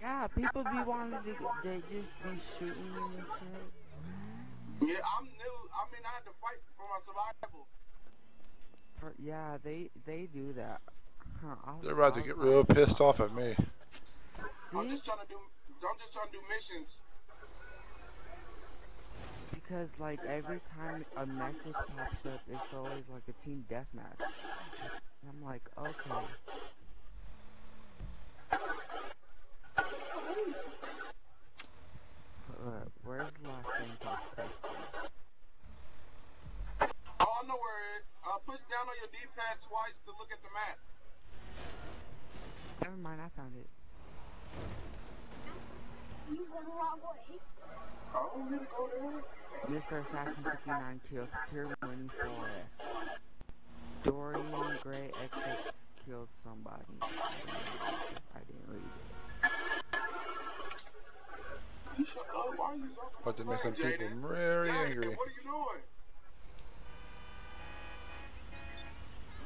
Yeah, people be wanting to, they just be shooting you and shit. Yeah, I'm new. I mean, I had to fight for my survival. Per- Yeah, they they do that. Huh, I'll- They're about to get real pissed off at me. I'm just trying to do. I'm just trying to do missions. Because like every time a message pops up, it's always like a team deathmatch. And I'm like, okay. Uh, where's the last thing called Preston? Oh, I know where it. Uh, push down on your D-pad twice to look at the map. Never mind, I found it. You went the wrong way. I don't need to go there. Mr. Assassin 59 kills, pure winning 4S. Dorian Gray XX killed somebody. I didn't read it. You shut up. Why are you About to make some people very Jaden, angry. What are you doing?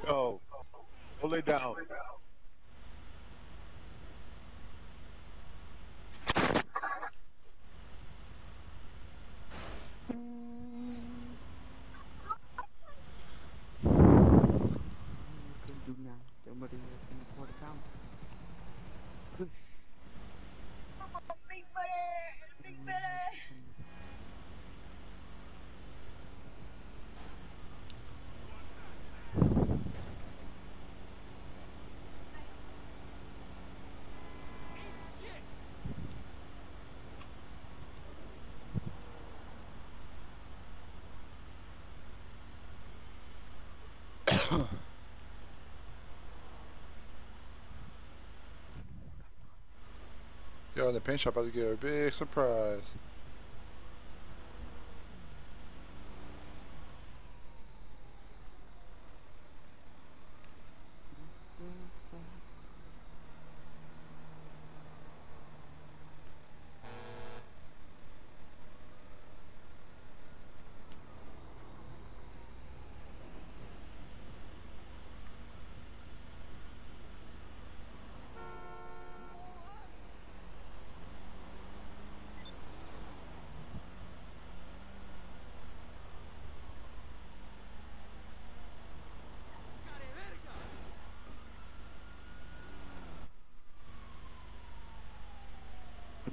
Go. Pull it down. What can do now? Somebody has been report account. Push. Big buddy, big buddy. Yo, in the paint shop, about to get a big surprise.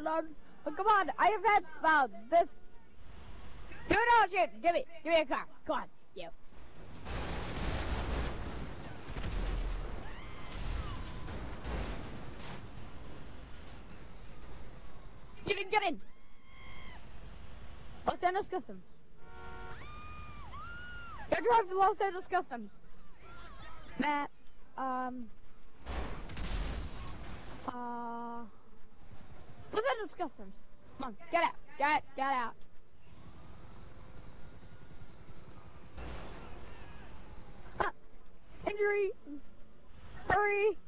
la. Oh, come on, I have had about this. Do it all, shit. Give me, give me a car. Come on, you. Get in, get in. Los Angeles Customs. Go drive to Los Angeles Customs. Matt, um, uh, Los Angeles Customs. Come on, get out, get, get out. Ah, injury. Hurry.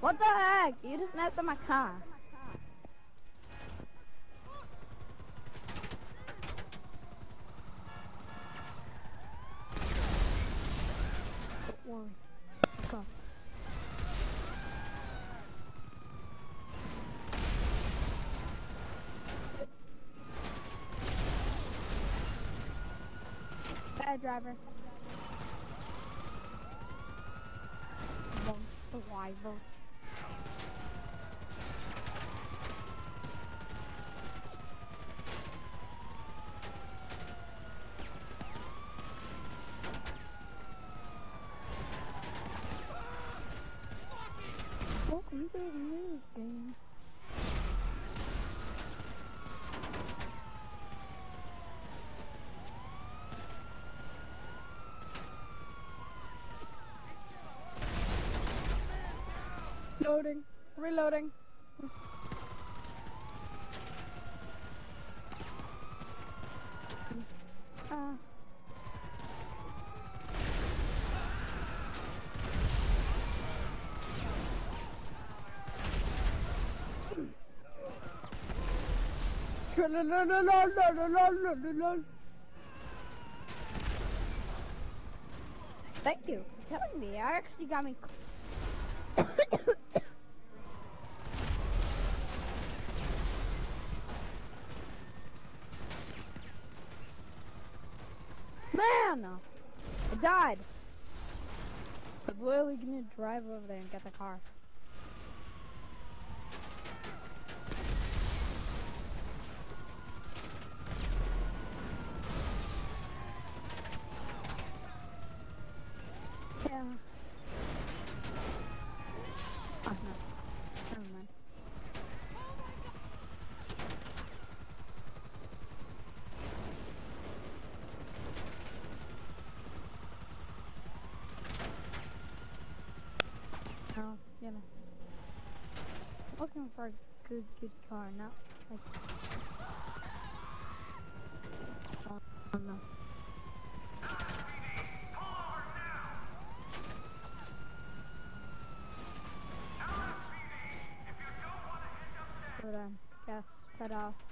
What the heck? You just messed up my car. Driver. Reloading. Reloading. Uh. Thank you for telling me. I actually got me gonna drive over there and get the car. Looking for a good, good car, not like. Oh, no. But um, yes, cut off.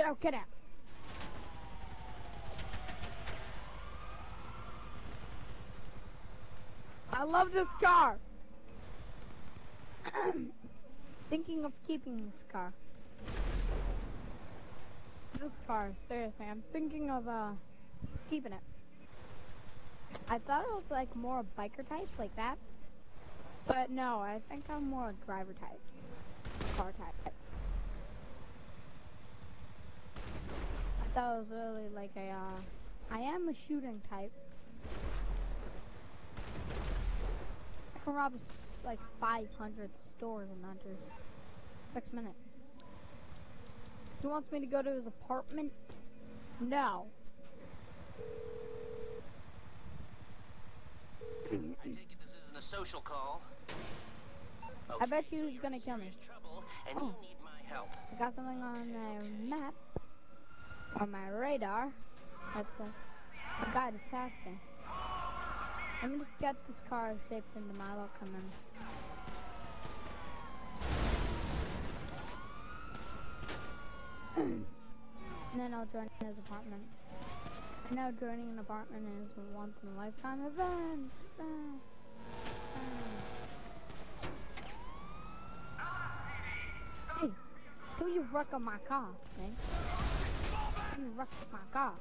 Get out, get out. I love this car. Thinking of keeping this car. This car, seriously, I'm thinking of uh keeping it. I thought it was like more a biker type, like that. But no, I think I'm more a driver type. Car type. I thought it was really like a, uh, I am a shooting type. I can rob like 500 stores in under six minutes. He wants me to go to his apartment? No. I take it this isn't a social call. I bet you so he's gonna kill me. Trouble, and Oh. you need my help. I got something on my map. On my radar. That's a, a guy that's asking. Let me just get this car shaped into my look and then. and then I'll join his apartment. I know joining an apartment is a once in a lifetime event. Ah. Who you wreck on my car, man? You wreck my car?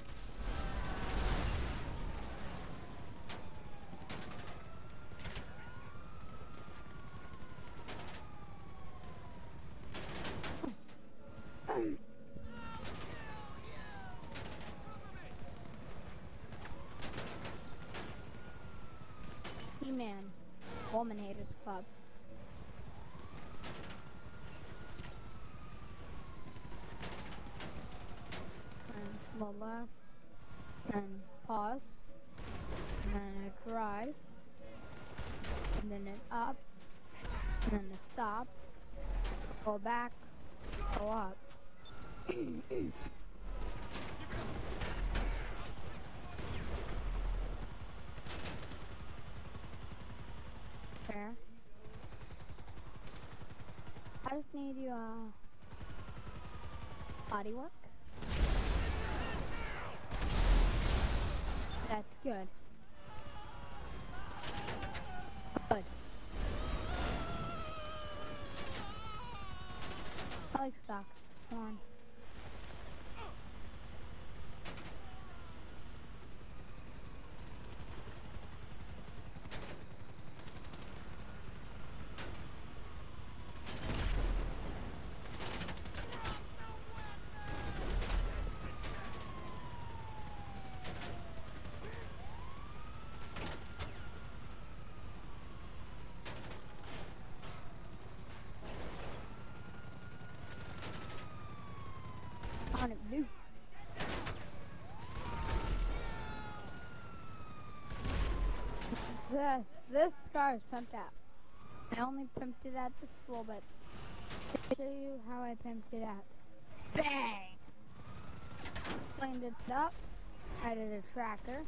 He-Man, Club. And to the left, and pause, and then a drive, and then an up, and then a stop, go back, go up. Fair. I just need you, uh, body work. On it, blue. This, this scar is pumped out. I only pimped it out just a little bit. To show you how I pimped it out. Bang! Cleaned it up. Added a tracker.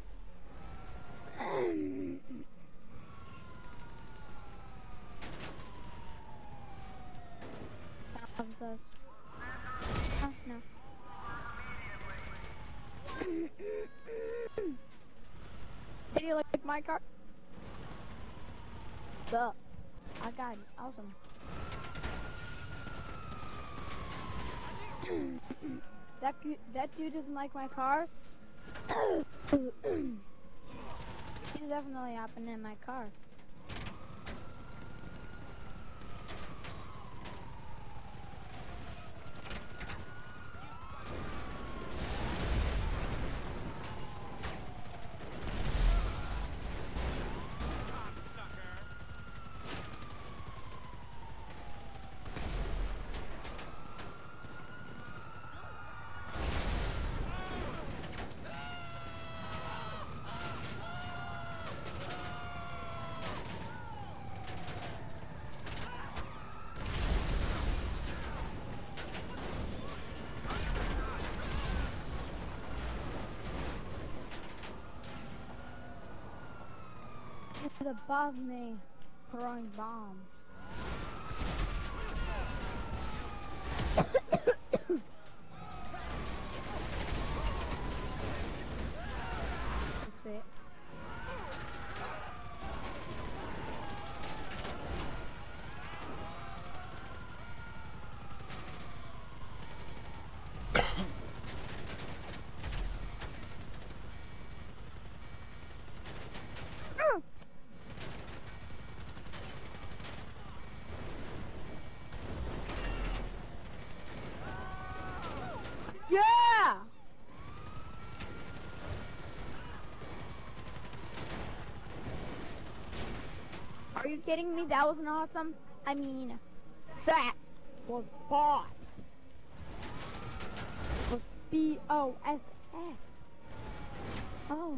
Sounds us. Sup? I got it. Awesome. that gu- that dude doesn't like my car. He's definitely hopping in my car. Above me, throwing bombs. You kidding me? That wasn't awesome. I mean, that was boss. B O S S. Oh.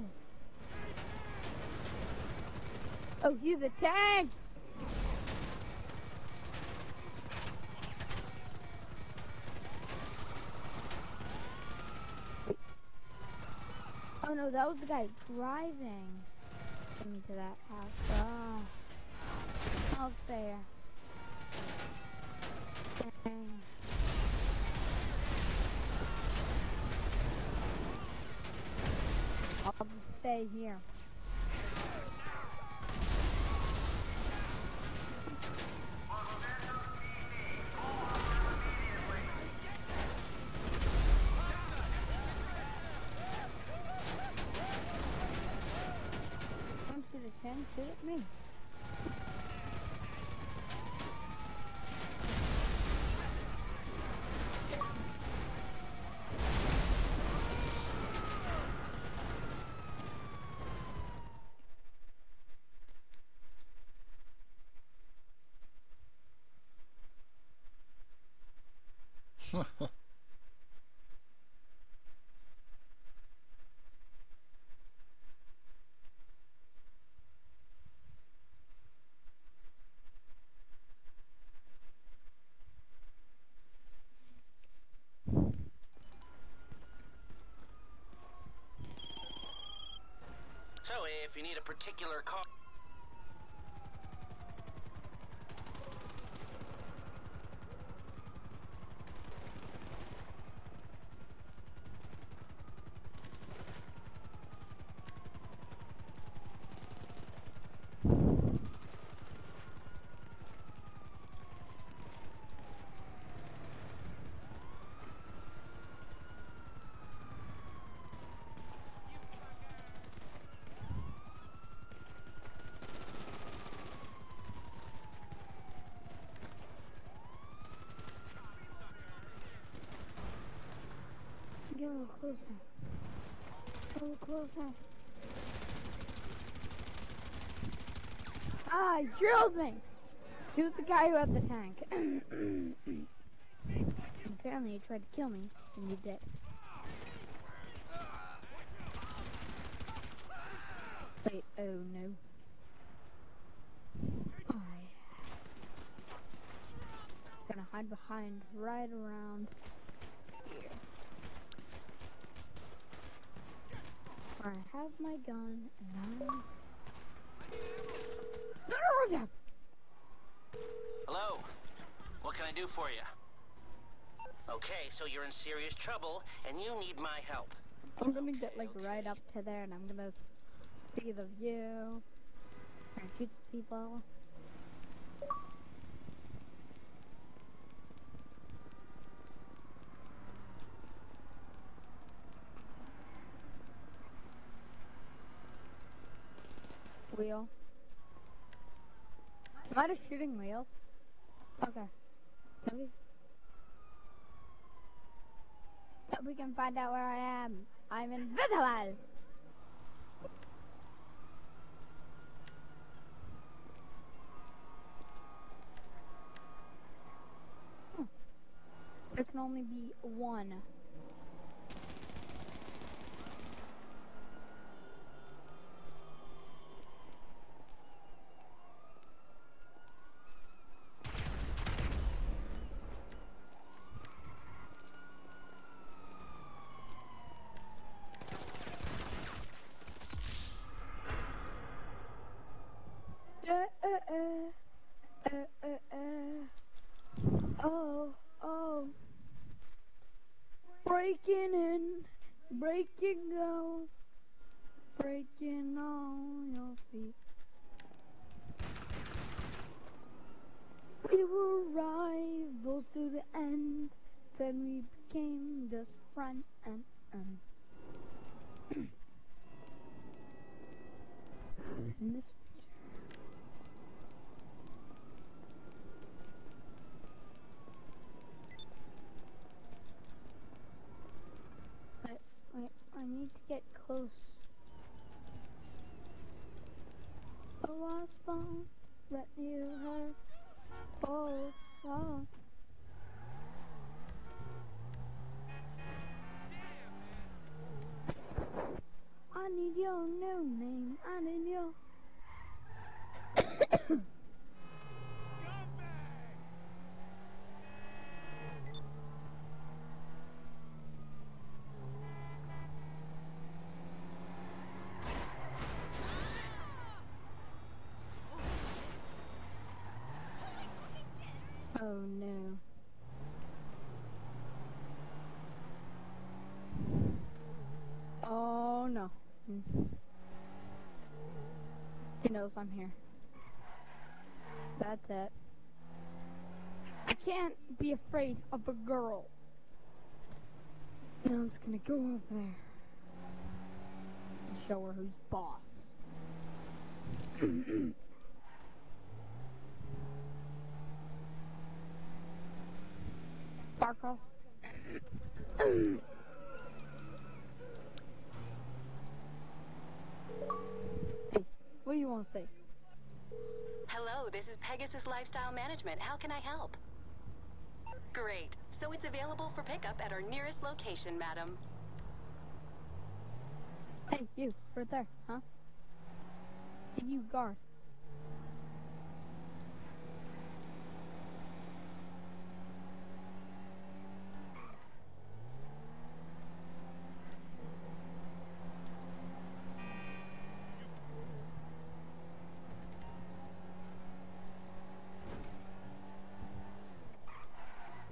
Oh, he's a tank. Oh no, that was the guy driving me to that house. Oh, up there. I'll stay here. Come to the tent, hit me. So, if you need a particular car. Closer. Little closer. Ah, he drilled me! He was the guy who had the tank. Apparently he tried to kill me, and he did. Wait, oh no. I gonna hide behind right around have my gun and I'm Hello? What can I do for you? Okay, so you're in serious trouble, and you need my help. I'm gonna get like right up to there and I'm gonna see the view and shoot people. Wheel. Am I just shooting wheels? Okay. Maybe. But we can find out where I am. I'm invisible! Hmm. There can only be one. Knows I'm here. That's it. I can't be afraid of a girl. Now I'm just gonna go over there and show her who's boss. Barcross. hey, what do you want to say? Hello, this is Pegasus Lifestyle Management. How can I help? Great. So it's available for pickup at our nearest location, madam. Hey, you, right there, huh? Hey, you, guard.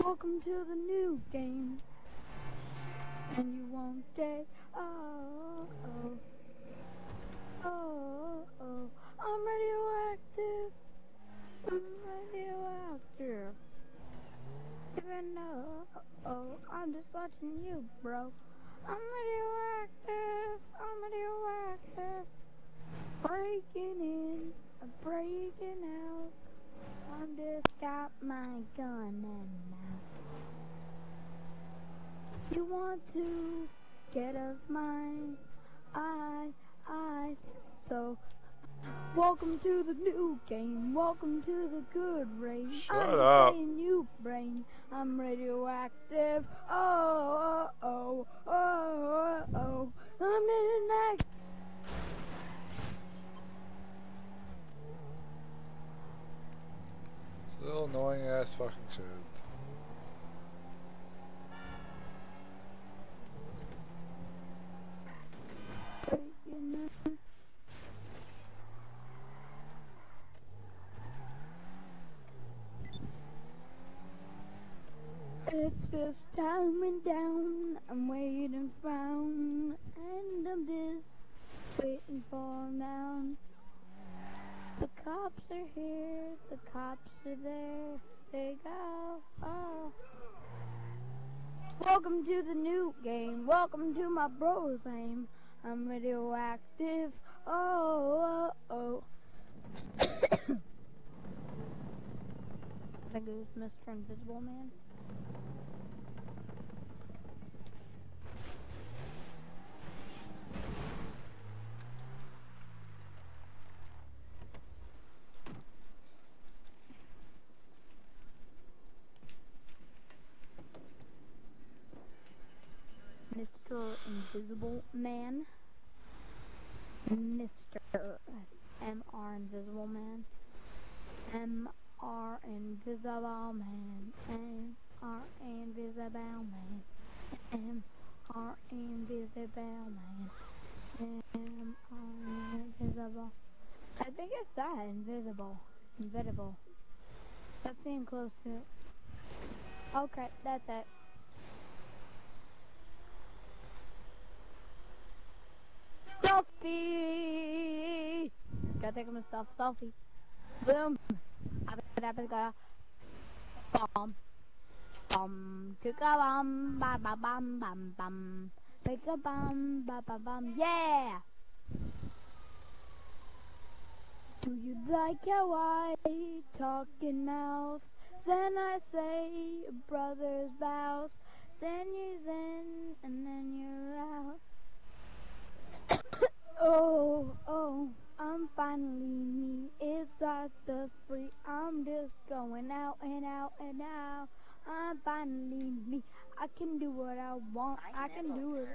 Welcome to the new game. And you won't stay. Oh, oh. Oh, oh. I'm radioactive. I'm radioactive. Even though, oh, I'm just watching you, bro. I'm radioactive. I'm radioactive. Breaking in, breaking out. I just got my gun and now. You want to get of mine? I, I, so. Welcome to the new game. Welcome to the good rain. Shut I'm up. playing you, brain. I'm radioactive. Oh, oh, oh, oh, oh, oh. I'm in the next. It's a little annoying ass fucking shit. Timing down. I'm waiting found, and I'm just waiting for mound. The cops are here. The cops are there. They go. Oh. Welcome to the new game. Welcome to my bro's aim. I'm radioactive. Oh, oh, oh. I think it was Mr. Invisible Man. Mr. Invisible Man. Mr. MR Invisible Man. MR Invisible Man. MR Invisible Man. MR Invisible Man. M.R. Invisible. I think it's that, invisible. Invisible. That's being close to it. Okay, that's it. Selfie! Gotta take myself a selfie. Boom! Abba-dabba-ga. Bum. Bum. Chicka bum. Ba ba bum bum bum. Pick a bum. Ba ba bum. Yeah! Do you like how I talk in mouth? Then I say brother's mouth. Then you're in and then you're out. Oh, oh, I'm finally me. It's not the free. I'm just going out and out and out. I'm finally me. I can do what I want. I can do it.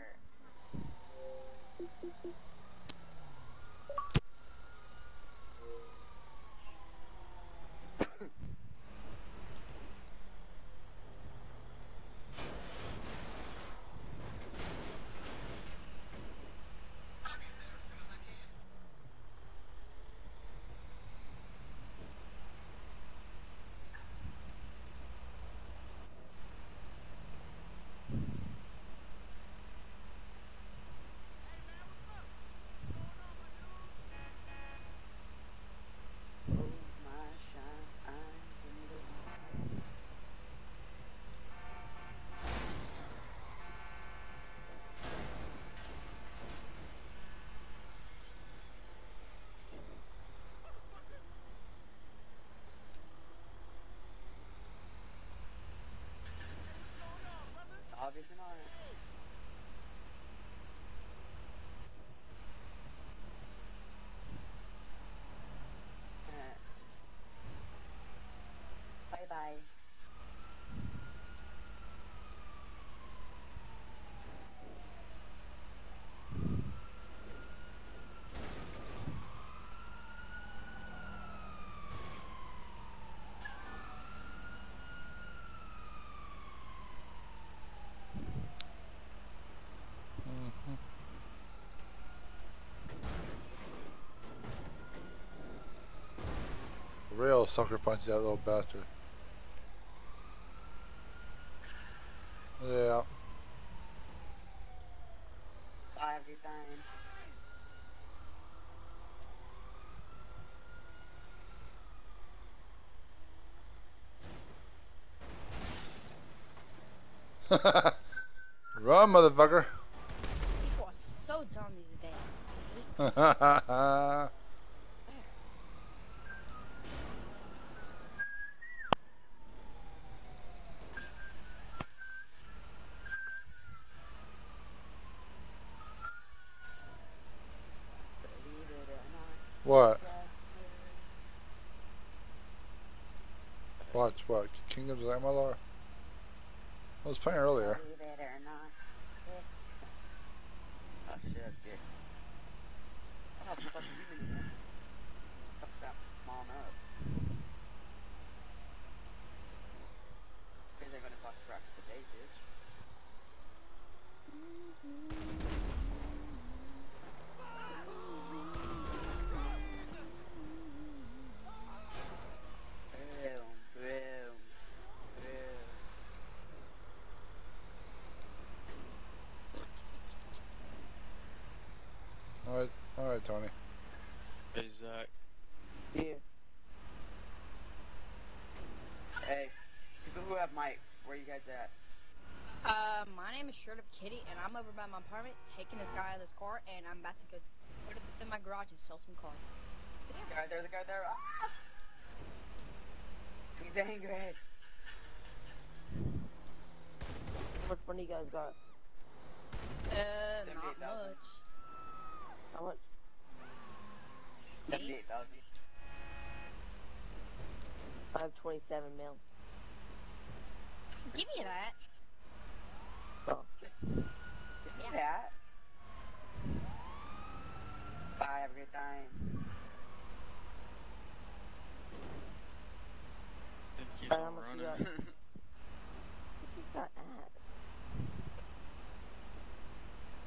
Real sucker punch that little bastard. Yeah. Run, motherfucker. People are so dumb these days. Alright, Believe it or not. What? Watch what? Kingdoms of Amalur? I was playing earlier. Believe it or not. Oh shit, that's good. Oh, what the fuck you doing? Fuck that mom up. Think they're gonna talk crap today, bitch. Boom, boom, boom. Alright, alright, Tony. Hey, Zach. Here. Hey, people who have mics, where you guys at? Uh, my name is Shirt Up Kitty, and I'm over by my apartment taking this guy out of this car, and I'm about to go put it in my garage and sell some cars. There's a guy there, there's a guy there. Ah! He's angry. How much money you guys got? Uh, not much. How much? 78,000. I have 27 mil. Give me that. Oh. Yeah. that. Bye, have a good time. It keeps Alright, on how much you running. What's this guy at?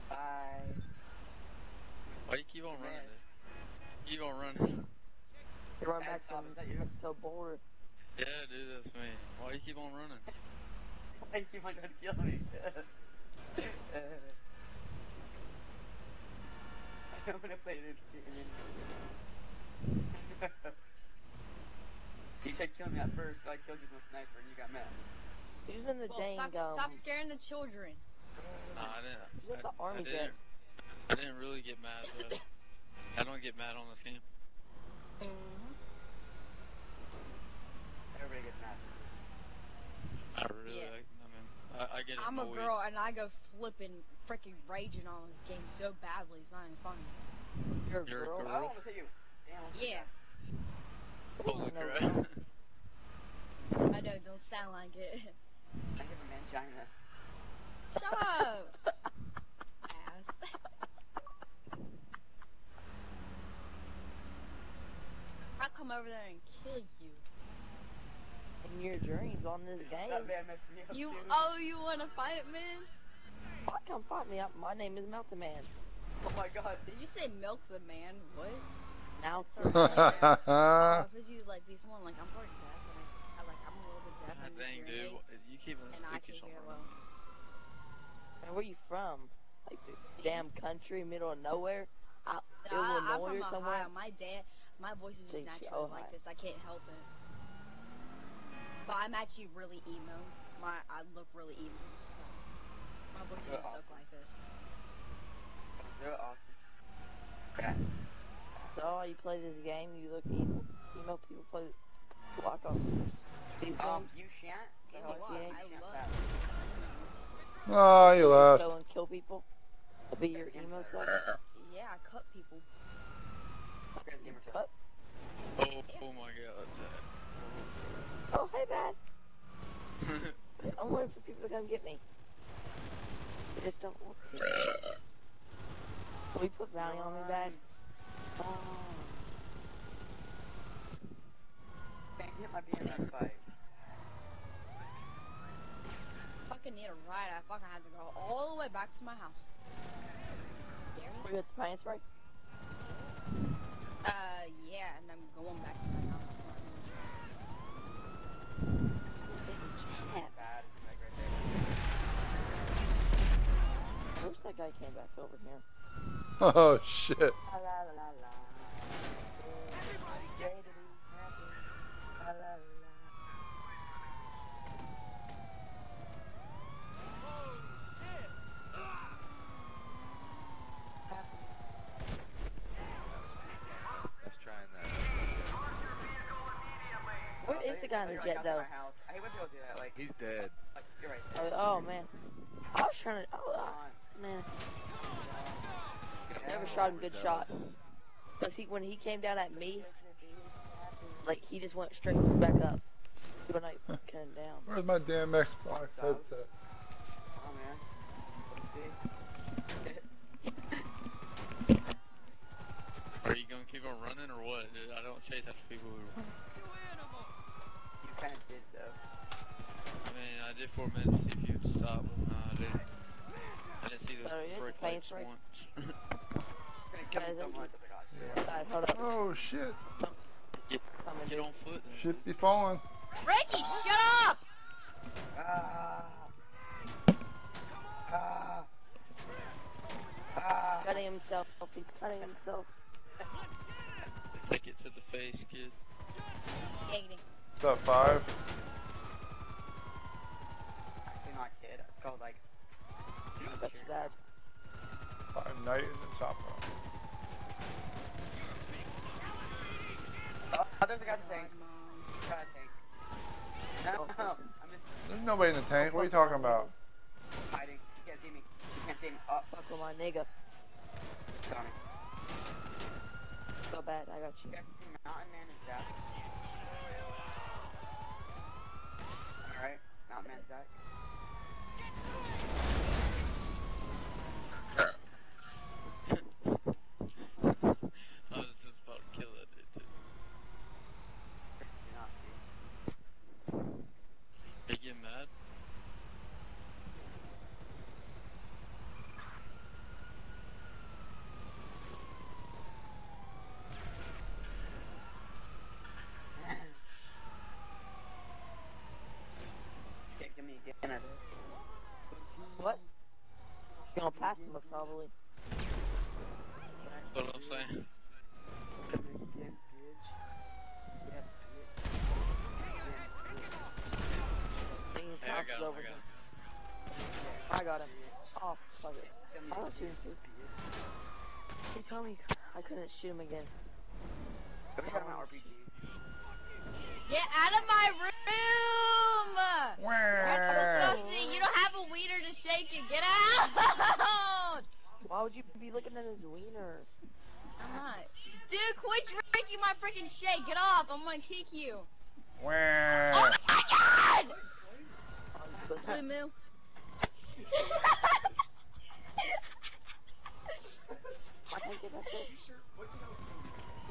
Bye. Why do you keep on running? Man. dude? Keep on running. You run Hey, back stop, from is that you? Mexico border. Yeah, dude, that's me. Why you keep on running? Why you want to kill me? uh, I'm gonna play this game. you said kill me at first, so I killed you with a sniper and you got mad. Who's in the Well, dang, stop, um, stop scaring the children. Nah, I didn't. Who's I, the army I didn't, I didn't really get mad, though. I don't get mad on this game. Mm-hmm. Everybody gets mad. I really, Yeah. I, I mean, I, I get I'm a annoyed. girl, and I go flipping, freaking raging on this game so badly, it's not even funny. You're a You're a girl? I girl? almost hit you. Damn. Yeah, Holy crap. I know, don't sound like it. I have a mangina. Shut up! Ass. I'll come over there and kill you. In your dreams on this game? That man messed me up You, too. oh, you wanna fight, man? Why come fight me up? My name is Mountain Man. Oh my god. Did you say milk the man? What? Mountain Oh, Alright, if you like this one, like I'm already deaf, and I, I like I'm a little bit deaf God in dang, dude. aids, You keep on, and you I can hear well. Man, where you from? Like the damn country, middle of nowhere? Out Uh, I'm Illinois from or somewhere? Ohio. My dad, my voice is Say just shit, naturally like Ohio. this. I can't help it. But I'm actually really emo. My I look really emo. So my voice is You're just look awesome. like this. You're awesome. Okay. So you play this game, you look emo. Emo people play Black Ops. These Um, games. you shan't? You know hell what? is I you shan't love that? Oh, you Go and kill people. To be your emo self. Yeah, I cut people. Okay, gamer tag. Cut. Oh, oh my god. Oh, hey, bad. I'm waiting for people to come get me. They just don't want to. Can we put bounty on me, bad? Oh. Bang, hit my BMX bike. Fucking need a ride. I fucking had to go all the way way back to my house. There We he is. got the pants right. Uh, yeah, and I'm going back to my house. Yeah. Bad. Like right there. I wish that guy came back over here. Oh shit. La la la guy in the jet though? I hate when people do that. Like, He's dead. like you're right. Oh, oh man. I was trying to. Oh, uh, man. Yeah. Never shot him good shot. Cause he when he came down at me, like he just went straight back up. When I came down. Where's my damn Xbox headset? Oh man. Are you gonna keep on running or what? I don't chase after people who run. You kind of did though. I mean, I did for a minute to see if you'd stop, but nah, I didn't. I didn't see the Oh, yeah, brake the lights face once. Gonna kill Guys, so much. Oh my hold up. Oh shit. Coming, Get on foot. then. Shit be falling. Ricky, shut up! Ah. Ah. Ah. Cutting himself. He's cutting himself. Take it to the face, kid. Dating. What's up, five? Actually, not kid. It's called like. That's bad. Five night in the top row. Oh, there's a guy in the tank. Got a tank. No, oh, I'm There's nobody in the tank. What are you talking about? hiding. You can't see me. You can't see me. Oh, Fuck with my nigga. got me. So bad. I got you. You guys can see Mountain Man is Zach. Alright, Zach. I was just about to kill that dude too. Do not see. They get mad. Can't get me again, I bet. What? You gonna pass him probably. That's what I'm saying. Again, bitch. Yeah, bitch. Thing is Hey, I passed got it him, over I got him. him. I got him. Oh, fuck it. Get me I was again, shooting too. bitch. He told me I couldn't shoot him again. Let me try my RPG. Get out of my room! That's disgusting. You don't have a wiener to shake it. Get out! Why would you be looking at his wiener? I'm not. Dude, quit drinking my freaking shake. Get off. I'm gonna kick you. Oh Wah. my god! Oh, he's supposed to- Blue Moo. I can't get that thing.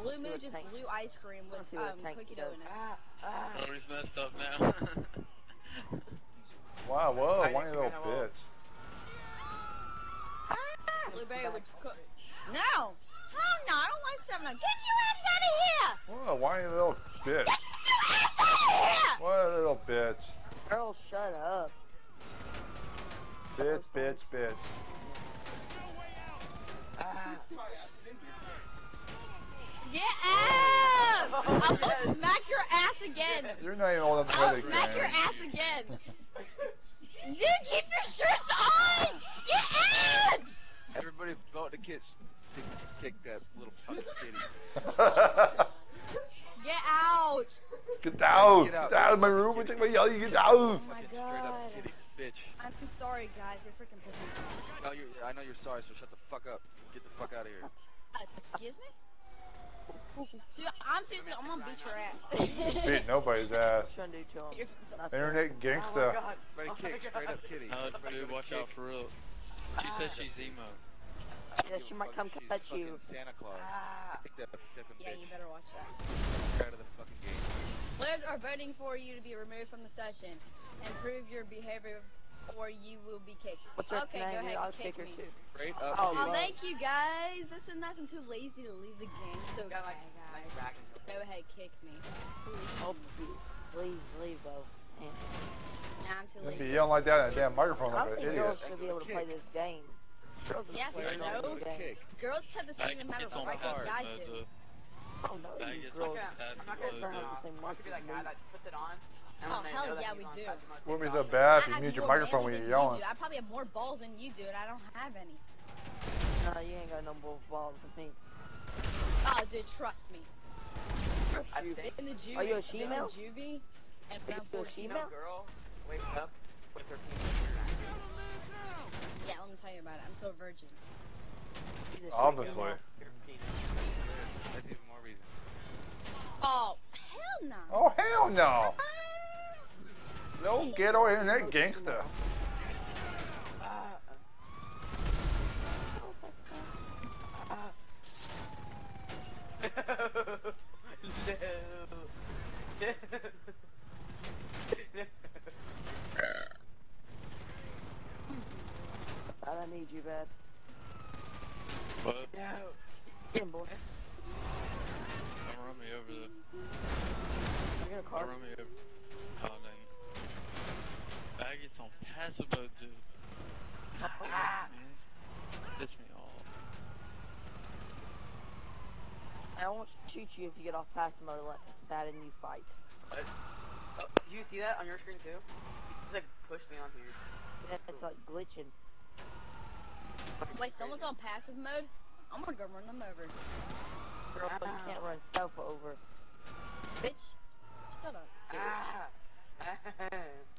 Blue See Moo what just tank- blew ice cream with see what um, tank cookie does. dough in it. Ah, ah. Oh, he's messed up now. Wow, whoa, I why you didn't little think I bitch? Blueberry would cook. No! No, no, I don't like 7 Up. Get your ass out of here! Whoa, why you little bitch? Get your ass out of here! What a little bitch. Girl, shut up. Bitch, bitch, bitch. Ah. Get out! I'm gonna smack your ass again! You're not even old enough to I'll play the smack your ass again! Dude, keep your shirts on! Get out! Everybody vote to kiss. Kick, kick that little fucking kitty. Get out! Get out! Get out. Get out of my room! and Take my yelling, get out! Oh my Fucking straight up god. kitty, bitch. I'm sorry, guys. You're freaking pissing me off. No, you're, I know you're sorry, so shut the fuck up. Get the fuck out of here. Uh, excuse me? Dude, I'm seriously, I'm gonna beat your ass. Beat nobody's ass. Shouldn't do to him. You're- Nothing. Internet Oh my gangsta. god. Oh my kick, straight God. up kitty. No, dude, watch out for real. She says she's emo. Yeah, she might come She's cut you. Santa Claus. Ah. Kick that fucking Yeah, you better watch that. Out of the fucking game. Players are voting for you to be removed from the session and prove your behavior or you will be kicked. What's your okay, name? go ahead, I'll kick kick her me. too. Straight oh, up. Oh, Oh, wow. thank you guys. This is nothing too lazy to leave the game. So You got like guys. back Go ahead, kick me. Oh, please leave, though. Man. Nah, I'm too You lazy. be yelling like that in a damn microphone I like think an girls should be able to play this game. Girls are Yes, playing I know. this game. Kick. Girls said the same amount of on right hard guys do. though. Oh no, Back you girls. I'm not gonna don't have though. the same I'm marks gonna be as that guy me. Oh, that puts it on. And Oh, hell yeah, we do. fast mode, Wouldn't be so bad if you have mute your microphone when you're yelling. do. I probably have more balls than you do, and I don't have any. No, you ain't got no more balls than me. Oh, dude, trust me. I You- think In the juvie, Are you a in the juvie, and Are you a 14, girl wakes up with her penis. yeah, let me tell you about it. I'm so virgin. Obviously. female. Your penis. That's even more reason. Oh, hell no. Oh hell no! No ghetto internet gangster. Ah, ah. no. God, I need you bad. But no. Get him, boy. don't run me over though. I got a Don't car. run me over. Bag it's on passive mode, dude. Ah. Man. Piss me off. I won't shoot you if you get off passive mode like that and you fight. Oh, did you see that on your screen too? It's like pushed me on here. Then it's like glitching. Wait, someone's on passive mode? I'm gonna go run them over. Girl, you can't run stealth over. Bitch, shut up. Ah.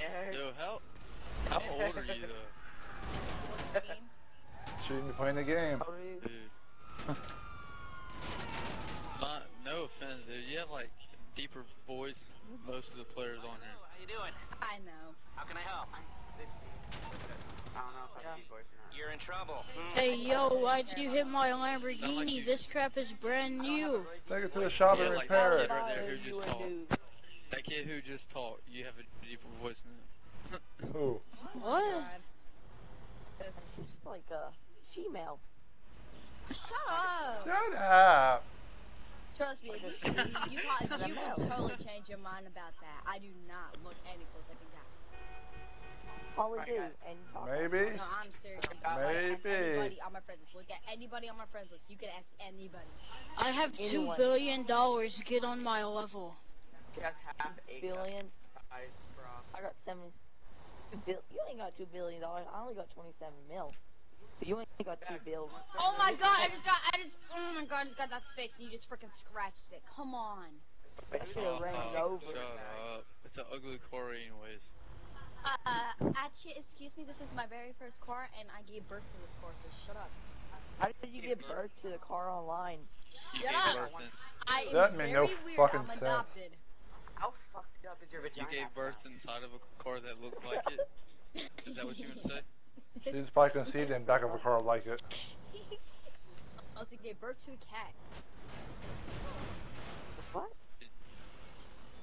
Eric. Yo, how how old are you though? Shouldn't be playing the game. Dude. Dude. Not no offense, dude. You have like deeper voice than most of the players on here. How you doing? I know. How can I help? I don't know if I have deep voice or not. You're in trouble. Mm. Hey, yo, why'd you hit my Lamborghini? This crap is brand I don't have a really Take it to the shop Yeah, and repair that it. right there who just a talked. dude. That kid who just talked, you have a deeper voice than him. Who? Oh what? She's like a she-male. Shut up. Shut up. Trust me, if you see me, you, probably, you will totally change your mind about that. I do not look any close like a guy. Probably do. And talk. Maybe. No, I'm serious. Maybe. Ask anybody on my friends list. Look at anybody on my friends list. You can ask anybody. I have two Anyone. billion dollars. Get on my level. He has half a Billion. guys, bro. I got seven. Bill, you ain't got two billion dollars. I only got twenty-seven mil. You ain't got two bill. Oh my god, I just got, I just, oh my god, I just got that fixed and you just freaking scratched it. Come on. I should have ran over. Shut up. It's an ugly car anyways. Uh, actually, excuse me, this is my very first car and I gave birth to this car, so shut up. How did you give birth to the car online? You Shut up. I That made no fucking I'm sense. adopted. How up is your you gave birth inside of a car that looks like it? Is that what you would say? She's probably conceived in the back of a car like it. I also gave birth to a cat. What?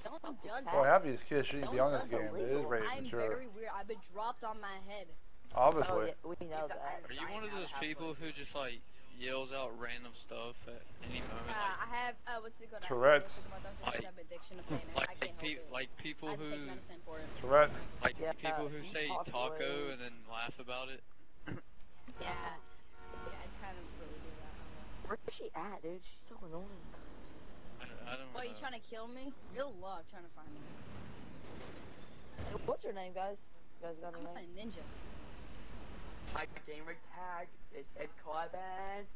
Don't judge Well, me. half these kids shouldn't be Don't on this judge game. me. It is rated I'm mature. very weird. I've been dropped on my head. Oh, Obviously. yeah, we know that. Are you one of those people who just like yells out random stuff at any moment? Uh, I have, uh, what's it called? I have- Tourette's. what's it called? I Like- addiction of saying. I Like, can't like, help pe- it. like people to take who medicine for it. Tourette's. like Yeah, people who say popular. taco and then laugh about it. Yeah. Yeah, I kind of really do that. Where's she at, dude? She's so annoying. I, I don't What, know. you trying to kill me? Good luck trying to find me. Hey, What's her name, guys? You guys got her I'm name? a ninja. My gamer tag, it's Ed Corbin.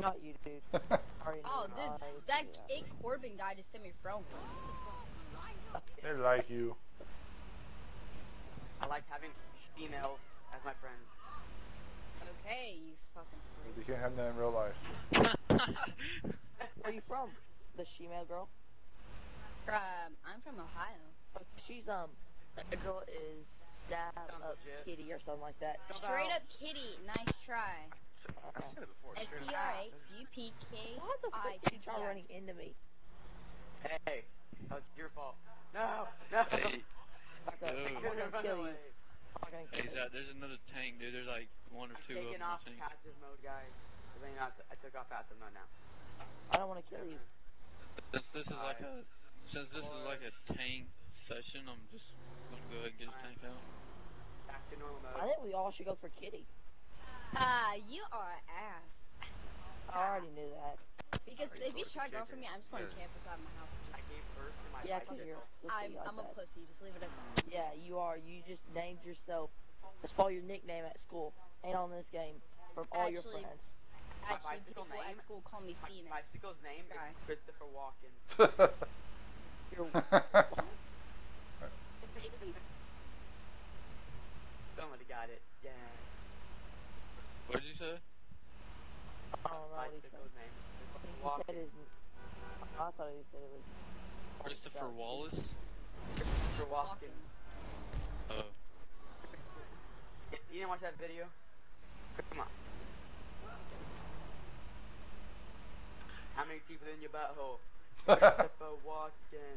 Not you, dude. I already Oh, knew. dude, I already that knew it Corbin guy just sent me a friend request. They like you. I like having females as my friends. Okay, you fucking freak. You can't have that in real life. Where you from? The she-male girl? Um, I'm from Ohio. Oh, She's, um, the girl is Stab Sounds Up legit. Kitty or something like that. Straight up kitty, nice try. I said it before. S sure. T R A ah. U P K Why the I fuck did you try running into me? Hey, that was your fault. No, no. Hey, Back up. I'm gonna kill you. not gonna kill He's you. out. There's another tank, dude. There's like one or I'm two of taking them. I off think. passive mode, guys. I mean, not, I took off passive mode now. I don't want to kill you. This this is like a since this is like a tank session. I'm just gonna go ahead and get a tank out. Back to normal mode. I think we all should go for Kitty. Ah, you are an ass. I already knew that. Because if you try to go for me, I'm just going to camp inside my house. I came first in my Yeah, cause you're. I'm, like I'm a that. pussy. Just leave it at that. Yeah, you are. You just named yourself. That's probably your nickname at school and on this game from all your Actually- friends. My Actually, bicycle people name? at school call me My bicycle's name Guy. is Christopher Walken. You're Somebody got it. Yeah. What did you say? Oh, I don't what he said. Bicycle's name. I think he said his. I thought he said it was. Christopher. Wallace. Christopher Walken. Oh. You didn't watch that video? Come on. How many teeth are in your butthole? Christopher Walken.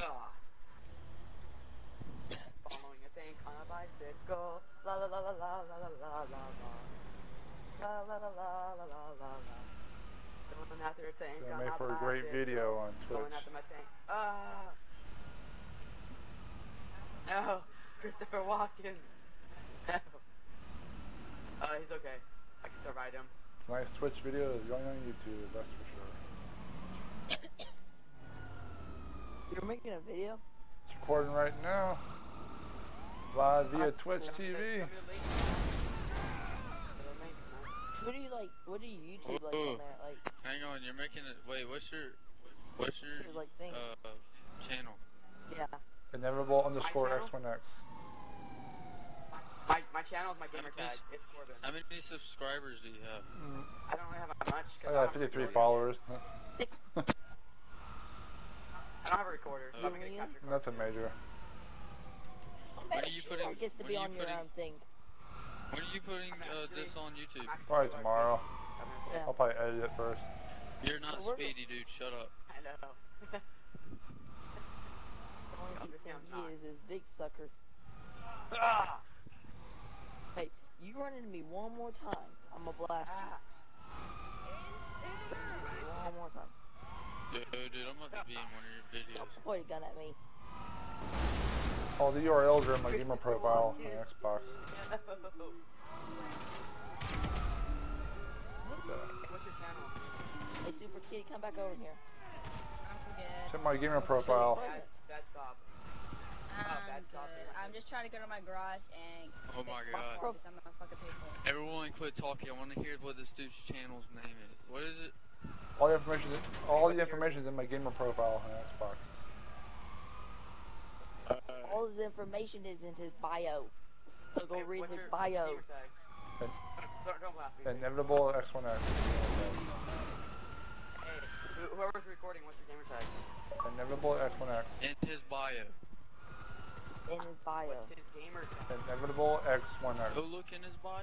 Ah. Following a tank on a bicycle. La la la la la la la la la la. La la la la la la la la. Going after a tank make for a great bicycle. video on Going Twitch. after my tank. Ah. No, Christopher Walken. No. Uh, he's okay. I can still ride him. Tonight's Twitch video is going on YouTube, that's for sure. You're making a video? It's recording right now. Live via Twitch TV. What do you like? What do you YouTube like on there? Like, Hang on, you're making it. Wait, what's your what's your Your, like, thing. uh channel? yeah. Inevitable underscore? X1X. My my channel is my gamer How many tag. s- It's Corbin. How many subscribers do you have? I don't really have much. 'cause I don't got have 53 recorder. followers. I don't have a recorder. Uh, so I'm gonna get capture card Nothing soon. major. When are you putting? it gets to be are on you your putting? own thing. When are you putting uh, actually- this on YouTube? Probably tomorrow. Yeah. I'll probably edit it first. You're not So speedy, dude. Shut up. I know. The only thing he is is dick sucker. ah! Hey, you run into me one more time, I'ma blast Ah! you. One more time. Dude, dude, I'm about to be in one of your videos. Point a gun at me. All the URLs are in my gamer profile on Xbox. The? Hey, what's your channel? Hey, Super Kitty, come back over here. I'm good. Check my gamer profile. Bad, bad sob. I'm bad job, good. I'm just trying to go to my garage and. Oh my God. car I'm gonna fucking pay for it. Everyone, quit talking. I want to hear what this dude's channel's name is. What is it? All the information, all the information is in my gamer profile on Xbox. Uh, All his information is in his bio. So go read his your, bio. Your? Don't, don't laugh. Inevitable X1X. Hey, whoever's recording, what's your gamer tag? Inevitable X1X. In his bio. In his bio. What's his gamer tag? Inevitable X1X. Go look in his bio.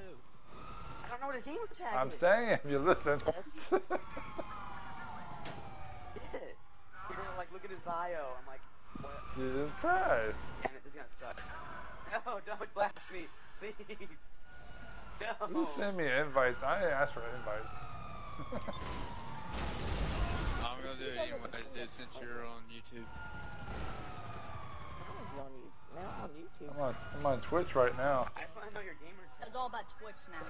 I don't know what his gamer tag I'm is. saying it if you listen. Yes. You're gonna like look at his bio. I'm like, what? Jesus Christ. Damn it, this is gonna suck. No, don't blast me, please. No. You send me invites. I didn't for invites. I'm gonna do it anyways, dude, since you're on YouTube. I'm on you. Now I'm on YouTube. I'm on, I'm on Twitch right now. I just wanna know your gamer tag. It's all about Twitch now.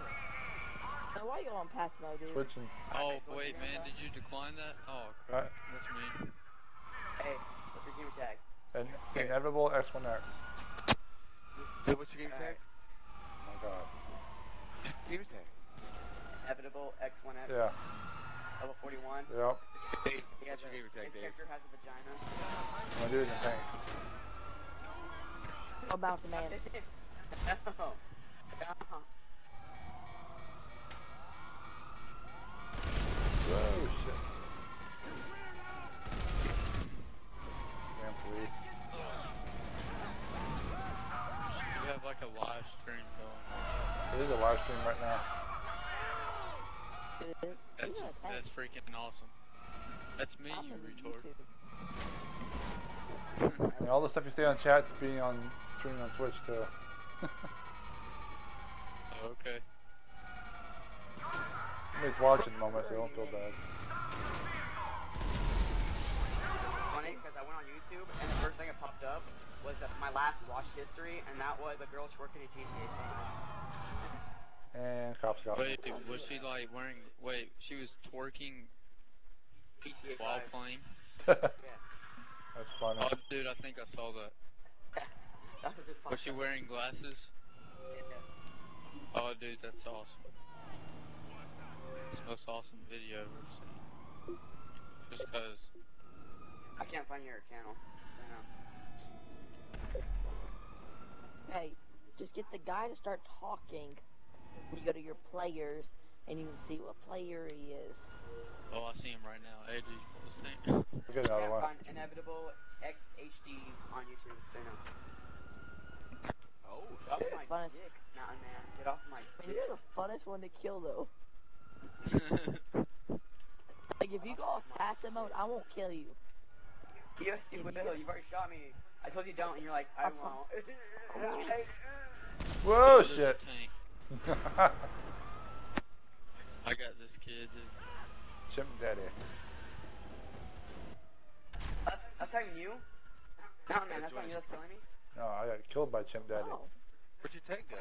Now why you on Passimo, dude? Twitching. Oh, wait, man, did you decline that? Oh, crap. That's me. Hey, what's your gamer tag? in, inevitable X1X. Hey, what's your game tag? Oh my god. Gamer tag. Inevitable X1X. Yeah. Level 41. Yep. Hey, He has what's your a, gamer tag, his Dave? character has a vagina. I'm gonna do the tank. About the man. no. No. Oh shit. You have like a live stream going. It is a live stream right now. That's, You're a tank. that's freaking awesome. That's me, you retard. All the stuff you say on chat's being on stream on Twitch too. okay. Somebody's watching the moment, so don't feel bad. Funny because I went on YouTube and the first thing that popped up was that my last watch history, and that was a girl twerking at GTA 5. Eh, and cops got me. Wait, was she like wearing? Wait, she was twerking GTA while 5. playing. That's funny. Oh, dude, I think I saw that. That was just Was she wearing glasses? Yeah. Oh, dude, that's awesome. It's the most awesome video I've ever seen. Just cause. I can't find your channel. I. Hey, just get the guy to start talking. You go to your players, and you can see what player he is. Oh, I see him right now. Hey, dude, what's his name? We get another Can't one. find Inevitable XHD on YouTube. So no. Oh, Get off You're my the funnest. dick, Mountain Man. Get off my I mean, dick. you're the funnest one to kill, though. Like, if you go off passive mode, I won't kill you. Yes, you will. You've already shot me. I told you don't, and you're like, I won't. Whoa, shit. I got this kid. Dude. Chimp Daddy. that's, that's not even you? Mountain Man, that's not you that's killing me? No, I got killed by Chimp Daddy. Oh. Where'd your tank go?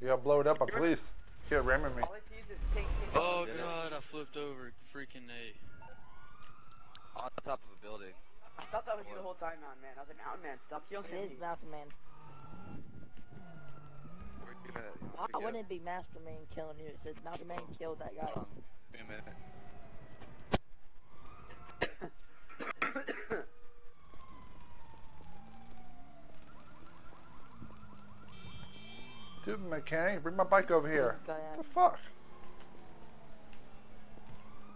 You got blowed up by police. Here, ramming me. All I see is this tank tank. Oh god, I flipped over. Freaking A. On top of a building. I thought that was you the whole time, Mountain Man. I was like, Mountain Man, stop killing It is me. Mountain Man. Where'd you at? Why Where'd you wouldn't it be Master Man killing you? It says Mountain Man killed that guy. Um, wait a minute. Stupid mechanic, bring my bike over here. What the fuck?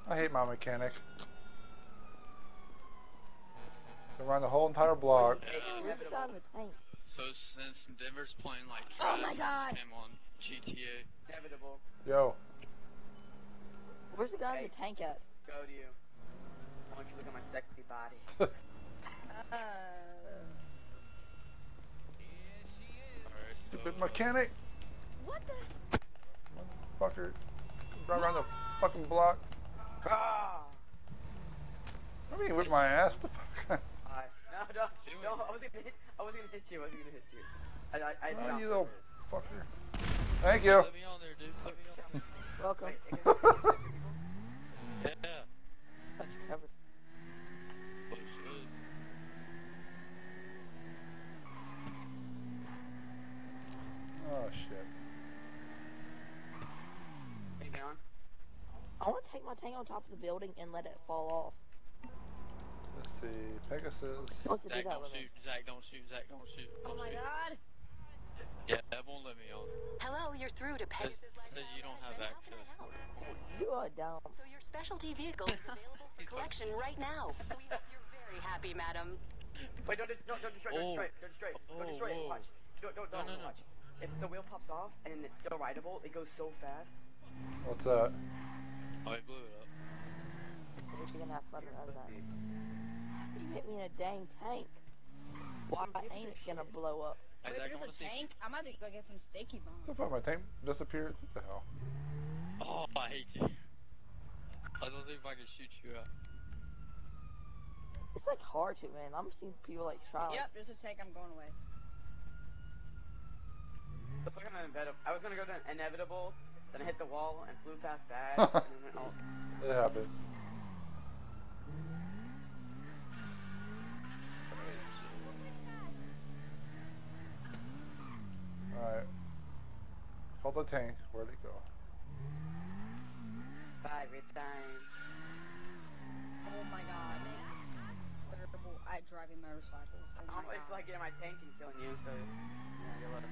I hate my mechanic. Around the whole entire block. The guy in the? So since Denver's playing like Oh my God. him on GTA. Inevitable. Yo, Where's the guy in the tank at? Go to you. I want you to look at my sexy body. Uh, Alright, so, stupid mechanic. what the? Fucker. Right around the fucking block. Ah! I mean, whip my ass. What the fuck? I, no, no, no, I was gonna hit, I was gonna hit you, I wasn't gonna hit you. I, I, I Oh, you little fucker. Thank you. Let me on there, dude. Let me on there. Welcome. Wait, it goes- it goes to people? Yeah. Oh, shit. Oh. Hey, down. I want to take my tank on top of the building and let it fall off. Let's see. Pegasus. He wants to do Zach, don't with me. shoot. Zach, don't shoot. Zach, don't shoot. Oh Don't my shoot. god. Yeah, that won't let me on. Hello, you're through to Pegasus Says Lifestyle you don't have Management. How can I access. help? Oh, you are dumb. So your specialty vehicle is available for collection right now. We hope you're very happy, madam. Wait, don't, don't, don't destroy, don't Oh. destroy it, don't destroy it, Oh, don't destroy it, watch. Don't, don't, don't, no, no. watch. If the wheel pops off and it's still rideable, it goes so fast. What's that? Oh, he blew it up. We're just gonna have fun Here, around that. See. You hit me in a dang tank. Why ain't it gonna blow up? Hey, Wait, Zach, there's a tank? I'm about to go get some sticky bombs. the fuck? My tank disappeared? What the hell? Oh, I hate you. I was gonna see if I could shoot you out. It's like hard to, man. I'm seeing people like try. Yep, there's a tank. I'm going away. The fucking inevitable. I was gonna go to inevitable, then I hit the wall and flew past that, and then went all. It happened. Alright. Call the tank. Where'd it go? Pirate time. Oh my god. Terrible at driving motorcycles. Oh I'm always god. like getting my tank and killing you, so. Yeah, you're lucky.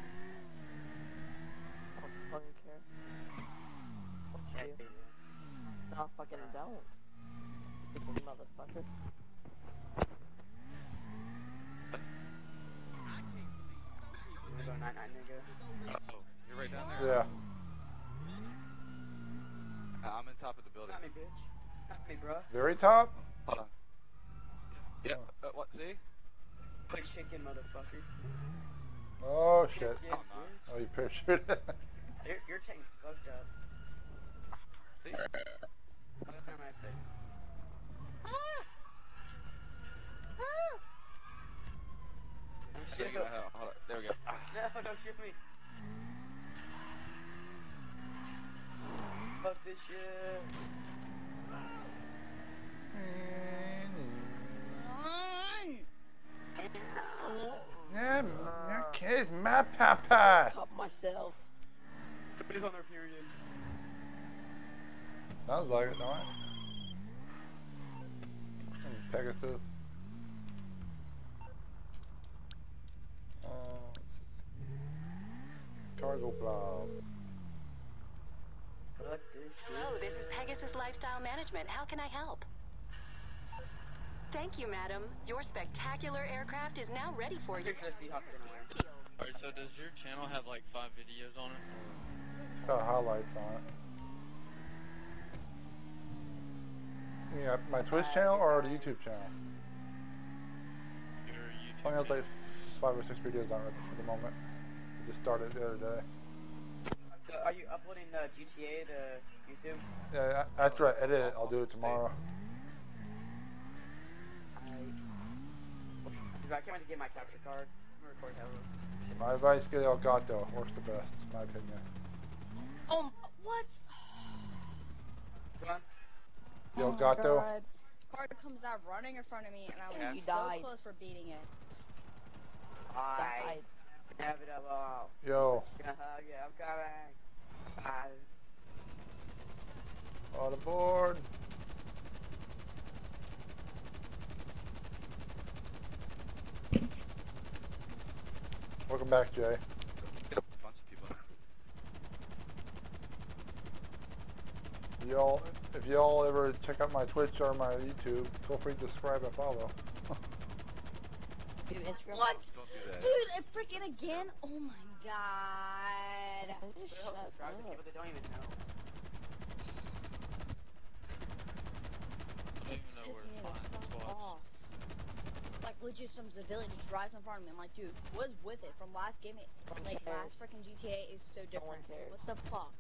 I don't fucking care. Fuck Yeah, you. No, I fucking don't. Stupid motherfucker. I'm gonna go night night, nigga. Oh, you're right down there? Yeah. Uh, I'm in top of the building. Not me, me, bitch. At me, bruh. Very top? Hold on. Yep. Uh, what? See? Quick chicken, motherfucker. Oh Get, shit. get. Oh, you parachuted. Your, your tank's fucked up. See? What am I say? I'm There we go. Hold on. There we go. Ah. No, don't shoot me. Fuck this shit. yeah, yeah, kiss my papa. Caught myself. Everybody's on their period. Sounds like it, don't it? Pegasus. Let's. Cargobob. This. Hello, this is Pegasus Lifestyle Management. How can I help? Thank you, madam. Your spectacular aircraft is now ready for you. Here's the Seahawks anywhere. Alright, so does your channel have like five videos on it? It's got highlights on it. Yeah, my Twitch channel or the YouTube channel? Your YouTube I only has like channel? Five or six videos on it for the moment. I just started the other day. So are you uploading the GTA to YouTube? Yeah, a- after I edit it, I'll do it tomorrow. I. Dude, I can't wait to get my capture card. I'm gonna record hella. My advice, get Elgato. Works the best, in my opinion. Oh, what? Come on. The Oh my Elgato. God. Card comes out running in front of me, and I was You so died. close for beating it. I. Inevitable. Yo, Yeah, I'm coming. I. on aboard. Welcome back, Jay. Yep. Bunch of people. Y'all, if y'all ever check out my Twitch or my YouTube, feel free to subscribe and follow. Do Instagram. What? Don't do that. Dude, it freaking again? Oh my god. Oh, just Shut shut subscribe to up. people that don't even know. I don't even know where to Pissing find the this fuck watch. off. Like legit some civilian just drives in front of me. I'm like, dude, what's with it? From last game, it, like cares. last freaking GTA is so different. cares. What the fuck?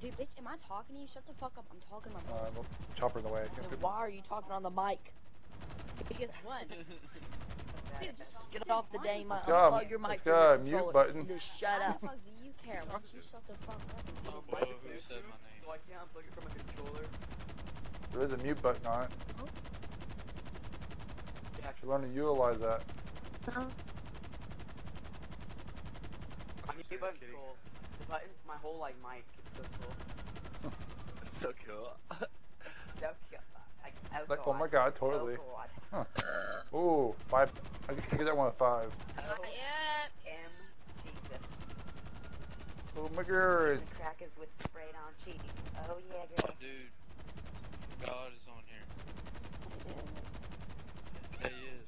Dude, bitch, am I talking to you? Shut the fuck up. I'm talking to my Uh, mom. chopper in the way. So why are you talking on the mic? Because what? Dude, just Get it off the why day, the my Let's fuck- go. unplug your mic Let's go. Mute controller button. Just shut up. do you care? Why don't you shut the fuck up? and Oh, do boy, it? who said my name? So I can't unplug it from a controller. There is a mute button on it. Yeah, You learn to utilize that. I mean, the button's cool. The button's my whole like mic. It's so cool. It's so cool. So. Like, oh Like, oh my god, So totally. cool. Huh. Ooh, five. I can get that one with five. Oh, Yeah. M. Jesus. Oh my god. The crackers with sprayed on cheese. Oh yeah, Oh, girl. dude. God is on here. Yeah, he is.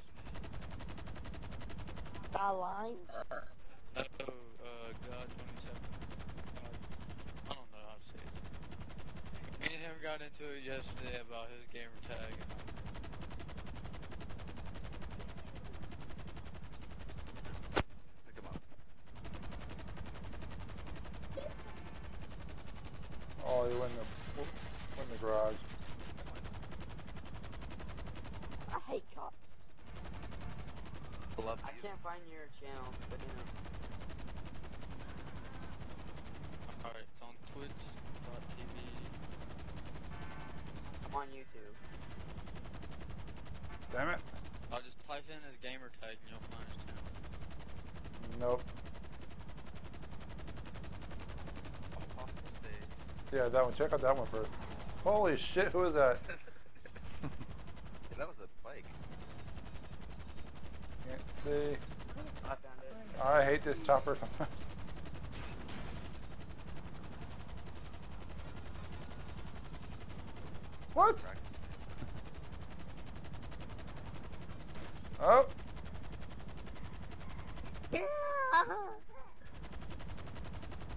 I lied. Oh, uh, God 27. I don't know how to say it. Me and him got into it yesterday about his gamer tag. And Pick 'em up. Oh, you win the win the garage. I hate cops. Love I can't find your channel, but you know. Alright, it's on twitch.tv. I'm on YouTube. Damn it. I'll just type in his gamer tag and you'll find his channel. Nope. Impossible stage. Yeah, that one. Check out that one first. Holy shit, who is that? Yeah, that was a bike. Can't see. I found it. I hate this chopper sometimes. What? Oh,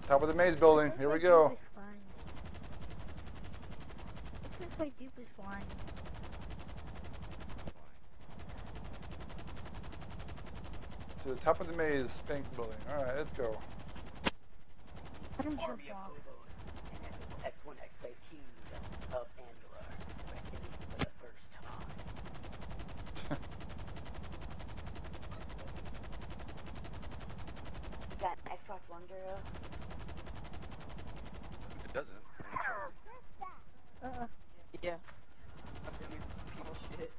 top of the maze building. Here we go. It's like is flying. To the top of the maze, Bank building. Alright, let's go. I don't jump Army of off. Phobos and X1 X-Base Kingdom of Andor. Reckoning for the first time. You got an Xbox It doesn't. Uh-uh. Yeah. People shit.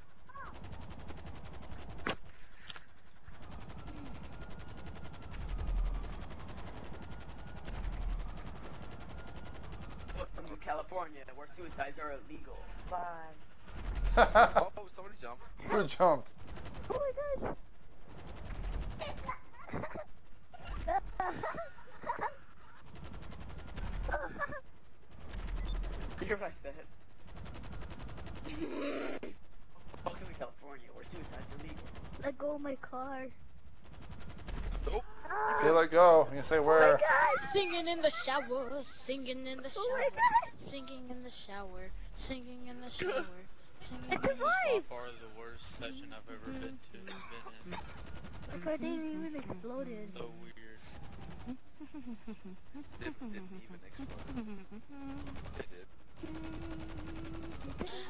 Welcome to California, where suicides are illegal. Bye. oh, somebody jumped. Who jumped? Oh my god! You hear what I said? Welcome to California, where suicides are legal. Let go of my car. Oh. Ah. Say let go. You can say where. Singing in the shower, singing in the shower, Oh my god! singing in the shower, singing in the shower, singing It's in the By alive! far the worst session I've ever been to. Been in. My car didn't even exploded. So weird. It didn't even explode. It did.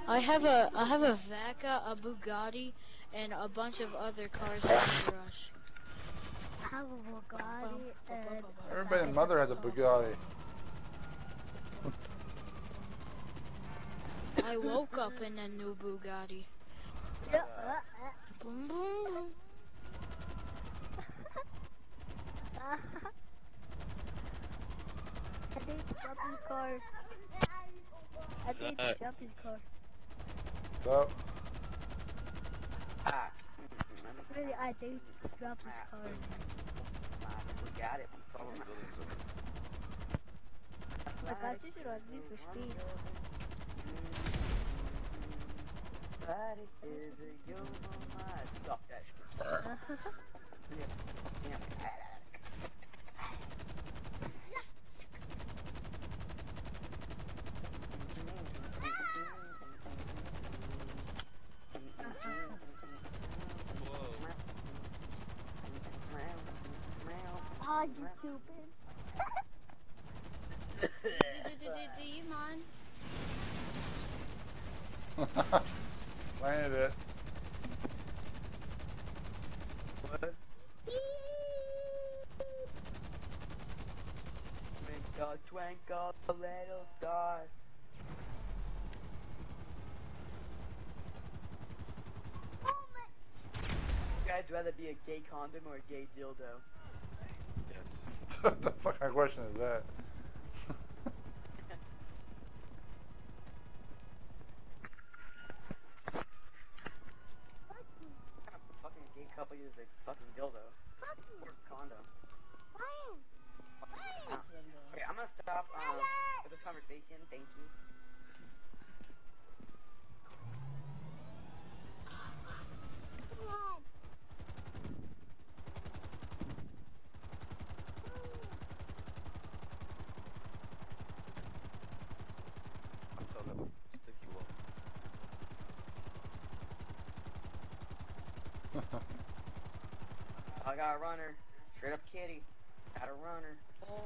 I have a I have a Vacca, a Bugatti, and a bunch of other cars in the garage. I have a Bugatti and... Everybody and mother has a Bugatti. I woke up in a new Bugatti. Yeah, uh, uh. Boom boom boom. I think jumping car. I think Uh, jumping car. So, Ah. Really, I think jumping car. We got it. All those buildings over. You should Need for Speed. But it is a yo. Stop that shit. Yeah. Yeah. Oh, you stupid. Do, do, do, do, you mind? landed it. What? Twinkle, twinkle, little star. You guys rather be a gay condom or a gay dildo? what the fuck kind of question is that? Fucking couple uses a fucking dildo? Okay, I'm gonna stop um, this conversation. Thank you. I got a runner. Straight up kitty. Got a runner. Oh.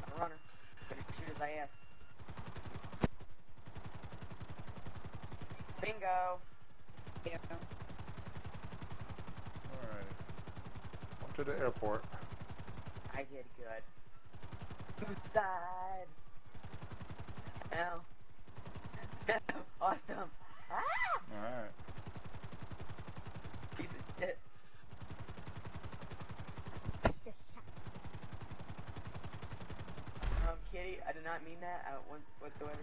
Got a runner. Gonna shoot his ass. Bingo. Yeah. Alright. Up to the airport. I did good. Good side. Ow. awesome. Ah! Alright. I did not mean that uh, one whatsoever.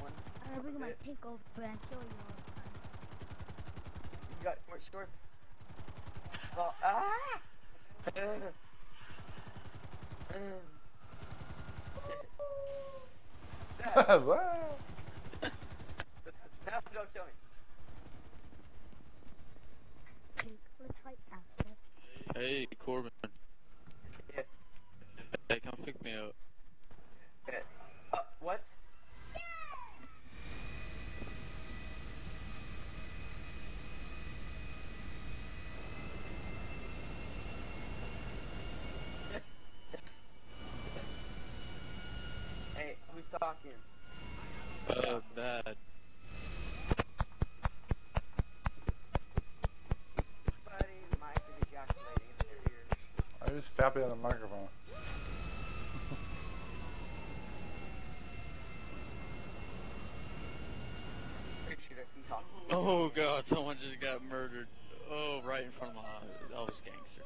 One. I'm gonna bring my pink over and kill you all the time. You got short shorts. Well, ah! Ugh. Ugh. What? now don't show me. Let's fight after. Hey, Corbin. Pick me up. Uh, what? hey, who's talking? Oh, uh, bad. I was fapping on the microphone. God, someone just got murdered. Oh, right in front of my eyes. That was gangster.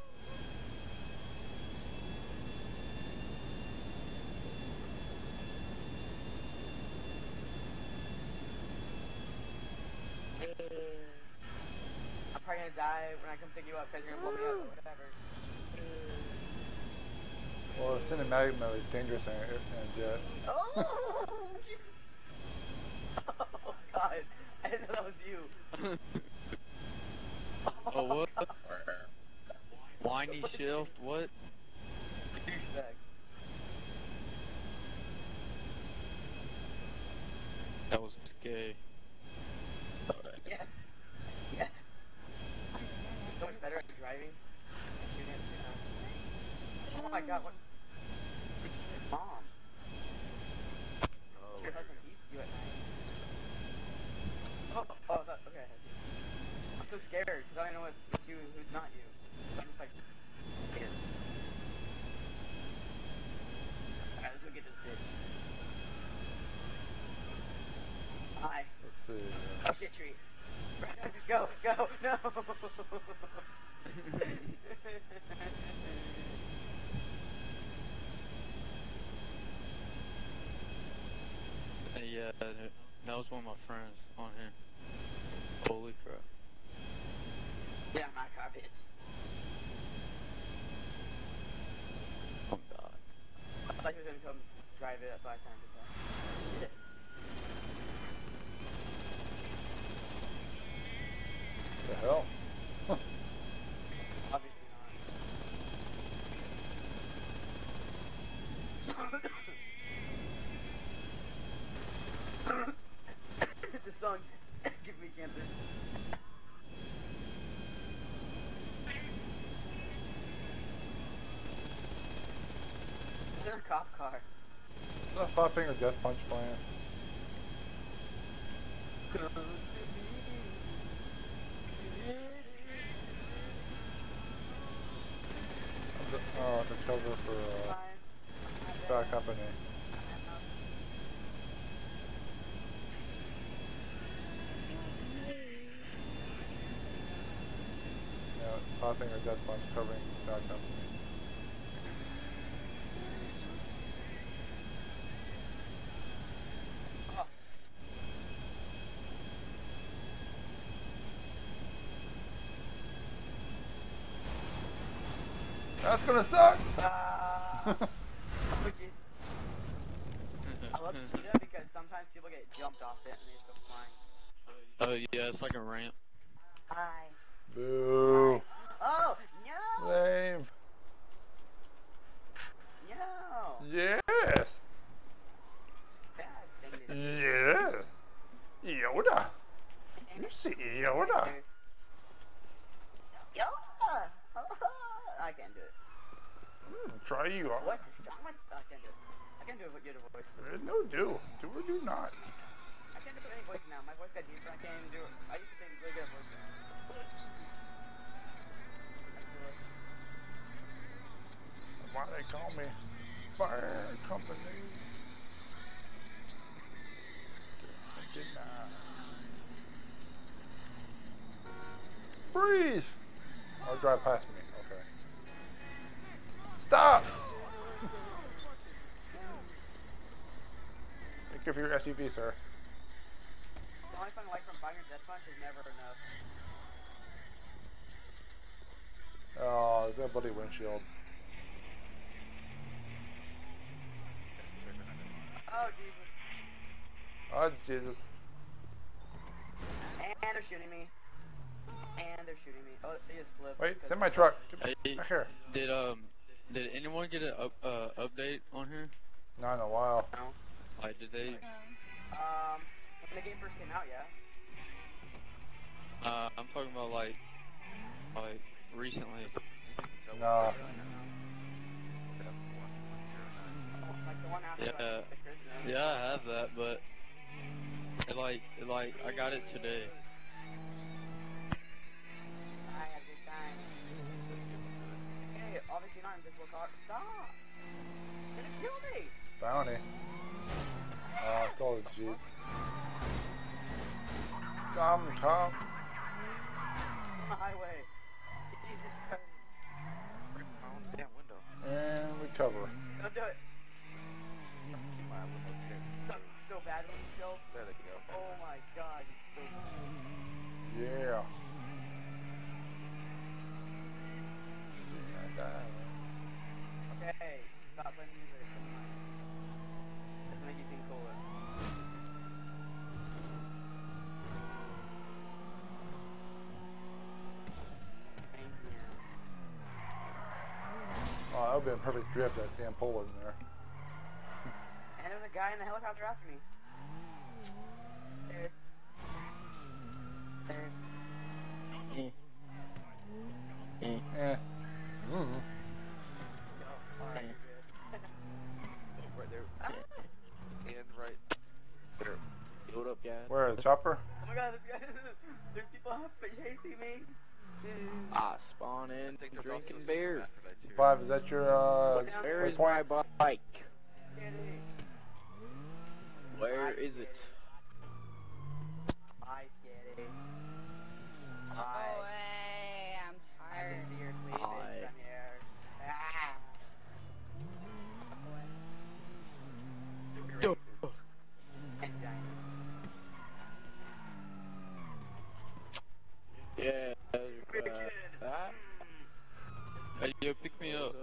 I'm probably gonna die when I come pick you up because you're gonna blow me up or whatever. Well, cinematic mode is dangerous and, and jet. Oh! oh god, I didn't know that was you. Oh, what? Whiny shift, what? Douchebag. That was gay. Yeah. Yeah. So much better at driving. Shooting at the ground. Oh my god, what? Mom. Oh, Your husband eats you at night. Oh, oh, that, okay. I'm so scared because I don't know what it's you and who's not you. I'm just like scared. Alright, let's go get this bitch. Hi. Let's see. Oh shit tree. go, go, no. Uh, yeah, that that was one of my friends on here. Holy crap. yeah, my car, bitch. Oh god. I thought he was gonna come why I it down. The hell? Obviously not. the song's give me cancer. Is a cop car? Five finger death punch playing? The, uh, the cover for uh, Bad Company. Yeah, five finger death punch covering Bad Company. That's gonna suck. Which uh, is, I love cheetah because sometimes people get jumped off it and they still flying. Oh yeah, it's like a ramp. Hi. Boo. Oh no! Lame. No! Yes. Bad thing to do. Yes. Yoda. You see Yoda. Yoda! I can't do it. Hmm, try you My out. voice is strong. I can't do it. I can't do it with your voice. Uh, No, do. Do or do not. I can't do any voice now. My voice got deeper. I can't even do it. I used to think really good at voice now. Why they call me Fire Company? I did not. Breathe! I'll drive past me. Okay. Stop! Thank you for your SUV, sir. The only thing I like from Fire Death Punch is never enough. Oh, is that bloody windshield? Oh, Jesus. Oh, Jesus. And they're shooting me. And they're shooting me. Oh, they just flipped. Wait, send my truck. Hey, Back here. did um, did anyone get an up, uh, update on here? Not in a while. No. Like, did they? Um, when the game first came out, yeah. Uh, I'm talking about like, like recently. No. Like the one after Yeah. like, the Yeah, I have that, but it like, it like, I got it today. I had a time. Hey, obviously not invisible car. Stop! You're gonna kill me! Bounty. Oh, I stole a jeep. Come, come. Highway. Jesus Christ. Damn window. And we cover. Don't do it. My window too. So bad when you kill. There they go. Oh my god, you're so Yeah. Okay, stop playing music. Come on. Doesn't make you seem cooler. Thank you. Oh, that would be a perfect drift, that damn pole was in there. And there's a guy in the helicopter after me. There. There. Eh. Mm. Alright, you're good. Right there. And right there. Hold up, guys. Where, the chopper? Oh my god, this guy, there's people chasing me. I spawn in drinking beer. Five, is that your, uh, Where is waypoint? my bike? Where is it? Hi, kitty. Hey, I'm tired. I'm here, Hi. cleavage. I'm here. Ah. Yo. Yeah. Uh, that. Hey, yo, pick me up.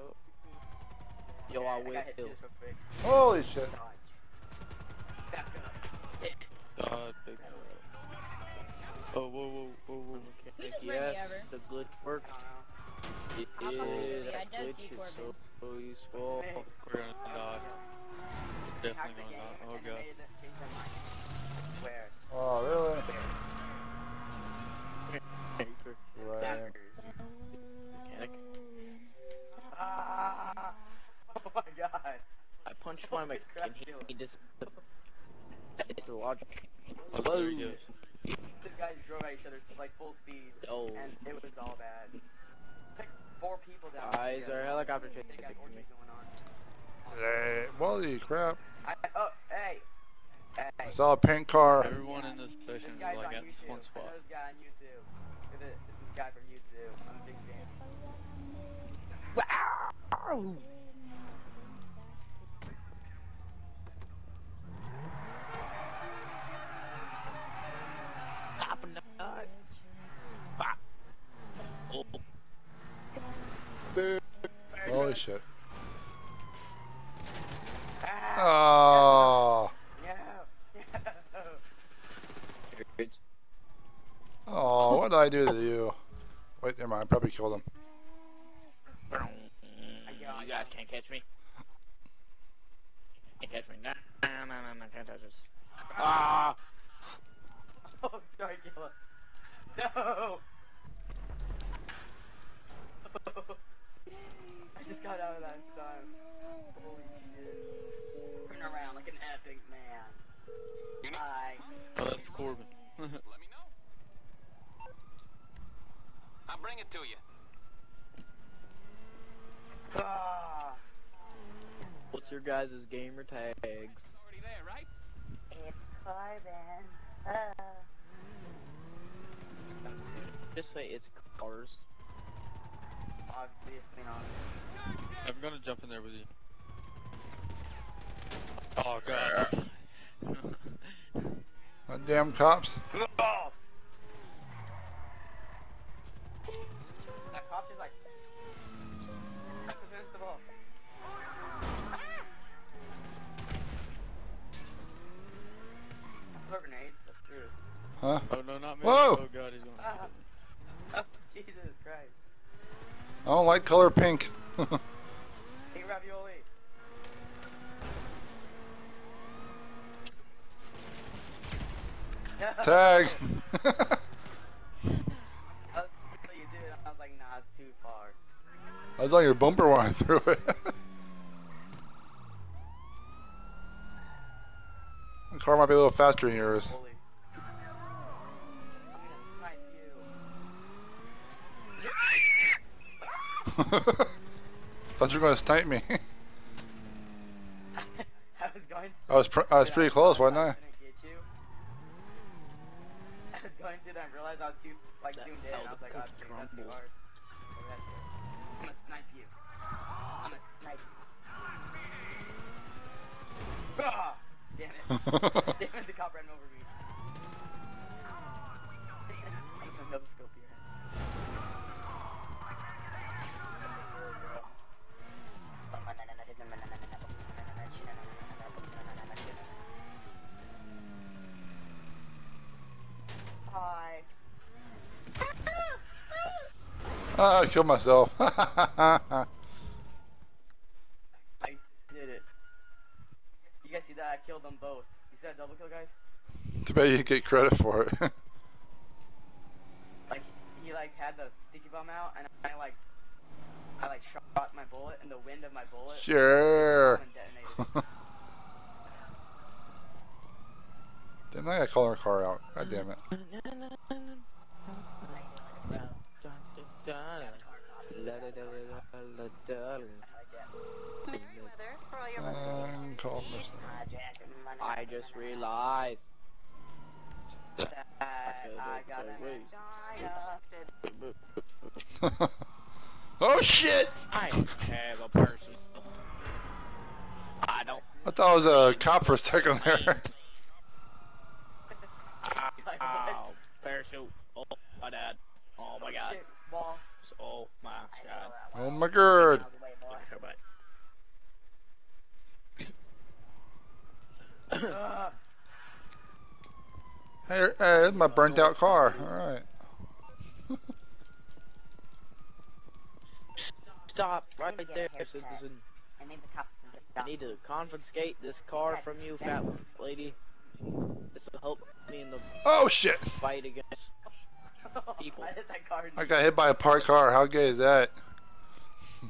Yo, I will. Holy shit. God, pick me up. Oh, whoa, whoa, whoa, whoa. Who just ran me Yes, the glitch worked. It I'll come with you. is. I That glitch is so, so useful. We're gonna die. Definitely gonna die. Oh, God. Where? Oh, really? Lame. Lame. My god. I punched my mechanic and he, he just. It's the logic. Oh, Hello. there he. These guys drove at each other like full speed. Oh. And it was all bad. Like four people down. Why is there a helicopter They chasing me? going on. Hey, Holy crap. I, oh, hey. Hey. I saw a pink car. Everyone in this session This is like on at YouTube. one spot. this guy on YouTube. This is this guy from YouTube. I'm a big fan. Wow! Pop a nut. Pop. Oh. Boo. Holy shit. Ah! Oh. No. Oh, what did I do to you? Wait, never mind. I probably killed him. You guys can't catch me. Can't catch me. No, no, no, no, no, can't touch us. Ah! Oh, sorry, Gilla. No! I just got out of that in time. Holy shit. Turn around like an epic man. Hi. Oh, that's Corbin. Let me know. I'll bring it to you. Ah! What's your guys' gamer tags? Already there, right? It's Corbin. Ah. Just say it's cars. Obviously not. I'm gonna jump in there with you. Oh, God. That damn cops. after. Thought you were gonna snipe me. I was going. I was, I was pretty close, wasn't I? I killed myself. I did it. You guys see that? I killed them both. You see that double kill, guys? Too bad you didn't get credit for it. Like, he like had the sticky bomb out, and I like, I like shot my bullet, and the wind of my bullet. Sure. and detonated it. Didn't I call our car out? God damn it. Uh, Merryweather, for all your Um, call I just realized. I got an Wait. oh shit! I have a person. I don't. I thought it was a cop for a second there. Ow. Parachute. Oh, my dad. Oh my god. Shit, ball. Oh my god. oh my god. Ugh. Hey, hey, there's my burnt out car. Alright. Stop right there, citizen. I need to I need to confiscate this car from you, fat lady. This will help me in the Oh shit! fight against people. I hit that car. I got hit by a parked car. How gay is that?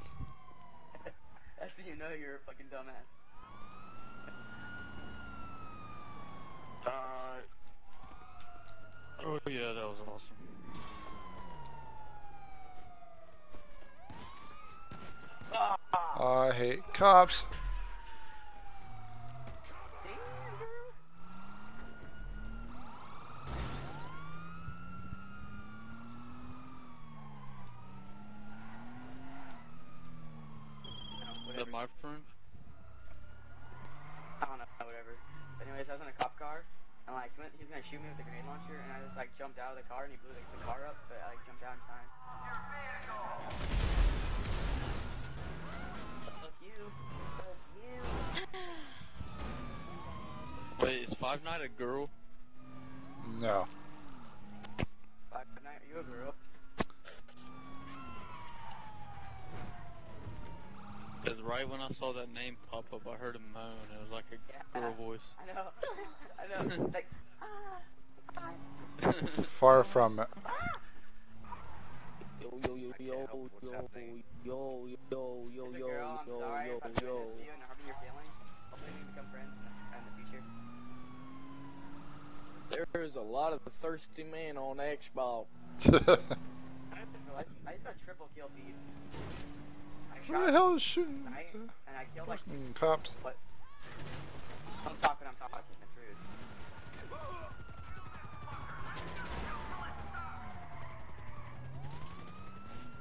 That's when you know you're a fucking dumbass. Uh, oh yeah, that was awesome. I hate cops. Is that my? I don't know, whatever. But anyways, I was in a cop car, and like he, went, he was gonna shoot me with a grenade launcher, and I just like jumped out of the car, and he blew the, the car up, but I like jumped out in time. Fuck you. Fuck you. Wait, is Five Night a girl? No. Fuck, night, are you a girl? Because right when I saw that name pop up, I heard a moan. It was like a girl voice. I know. I know. Like, ah. Far from it. Yo yo yo yo yo yo yo yo yo yo yo yo if I'm doing yo. this to you and hurting your feelings. Hopefully we become friends in the, in the future. There's a lot of thirsty men on Xbox. I just realized I just got triple kill feed. I Who the hell is shooting? tonight, and I killed like Fucking cops. what? I'm talking, I'm talking. That's rude.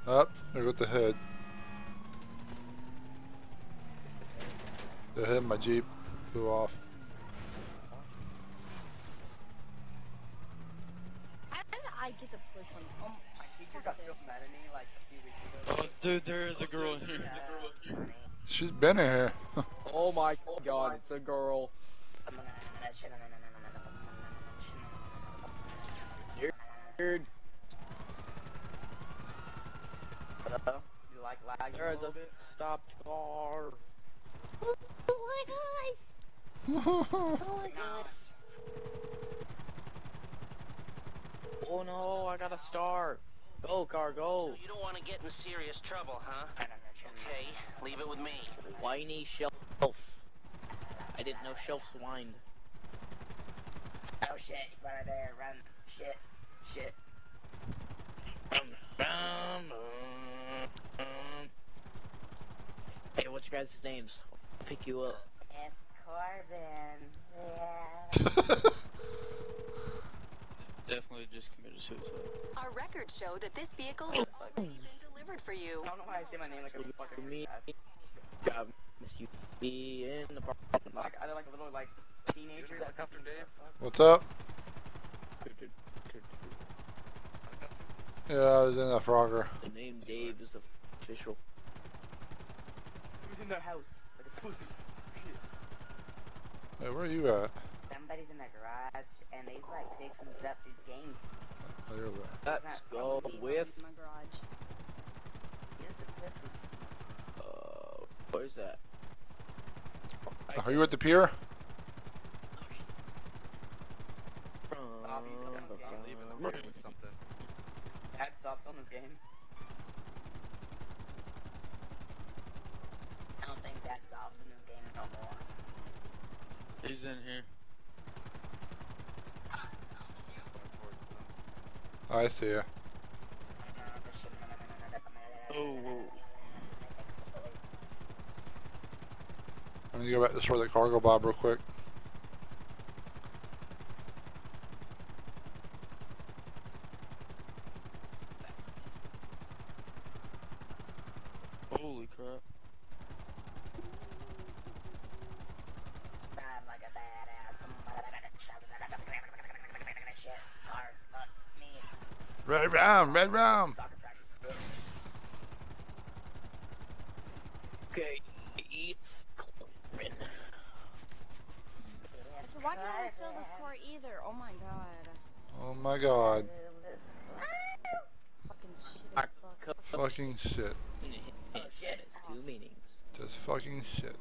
Up, there goes the head. The head of my Jeep flew off. How did I get to play some? Oh, My teacher got so mad at me like Oh, dude, there is a girl in here. She's been in here. Oh my god, it's a girl. Dude, Hello? You like lagging there's little a bit? stopped car. Oh my gosh! Oh my gosh! Oh no, I got a star. Go, car, go. So you don't want to get in serious trouble, huh? Okay, leave it with me. Whiny shelf. I didn't know shelves whined. Oh shit, he's right there. Run. Shit. Shit. Hey, what's your guys' names? I'll pick you up. It's Corbin. Yeah. Definitely just committed suicide. Our records show that this vehicle has oh, already been delivered for you. I don't know why I say my name like a fucking Me, ass. God, miss you. Be in the parking lot. Like, I like a little like teenager. That Helicopter Dave? What's up? Yeah, I was in the Frogger. The name Dave is official. Who's in their house? Like a pussy. Shit. Hey, where are you at? Somebody's in the garage and they've like fixing up these games. Oh, you're. Let's go with. my garage. Here's. Uh, where's that? Are you at the pier? Bobby's on this. Leaving the party with something. Dad stops on this game. I don't think Dad stops in this game no more. He's in here. I see ya. Oh, whoa. I'm gonna go back to store that Cargobob real quick. Round, red round. Okay, eats Corbin. So why can't I sell this car either? Oh my god. Oh my god. Fucking shit. Fuck. Fucking shit. Oh, shit. has two meanings. Just fucking shit.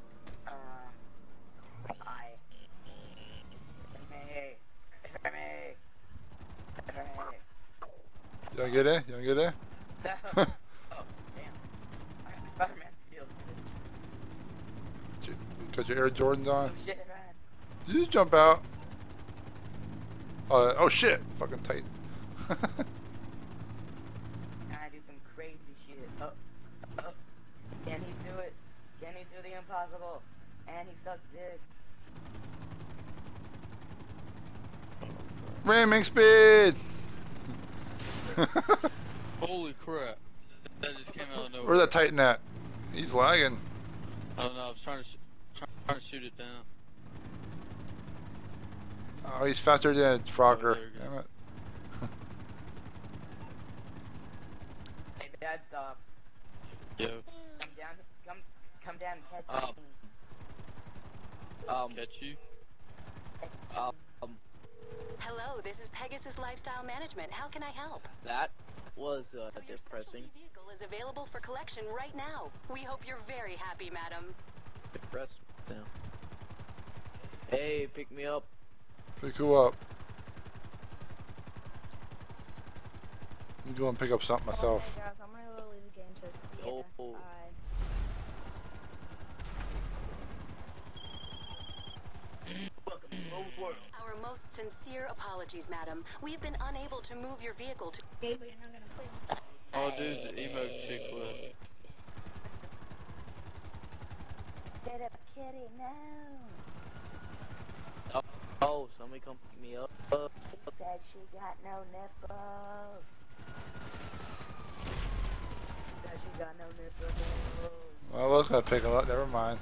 Cause your Air Jordans on? Oh, shit, man. Did you jump out? Uh, oh shit! Fucking tight. I do some crazy shit. Oh, oh. Can he do it? Can he do the impossible? And he sucks dick. Ramming speed! Holy crap. That just came out of nowhere. Where's that Titan at? He's lagging. I don't know, I was trying to, sh trying to shoot it down. Oh, he's faster than Frogger. there you go. Damn it. Hey, Dad, stop. Yo. Come down. Come, come down and catch Um, me. Um, Catch you? um, um, Hello, this is Pegasus Lifestyle Management. How can I help? that was uh, So depressing. specialty vehicle is available for collection right now. We hope you're very happy, madam. Depressed now. Hey, pick me up. Pick who up? I'm going to pick up something oh myself. Okay, guys, I'm gonna go leave the game, so see ya. Oh. Bye. Welcome to the old world. Our most sincere apologies, madam. We have been unable to move your vehicle to. Oh, dude, the emo chick left. Kitty, now. Oh, somebody come pick me up. Uh, Said she got no nipples. Said she got no nipples. Well, I was going to pick him up. Never mind.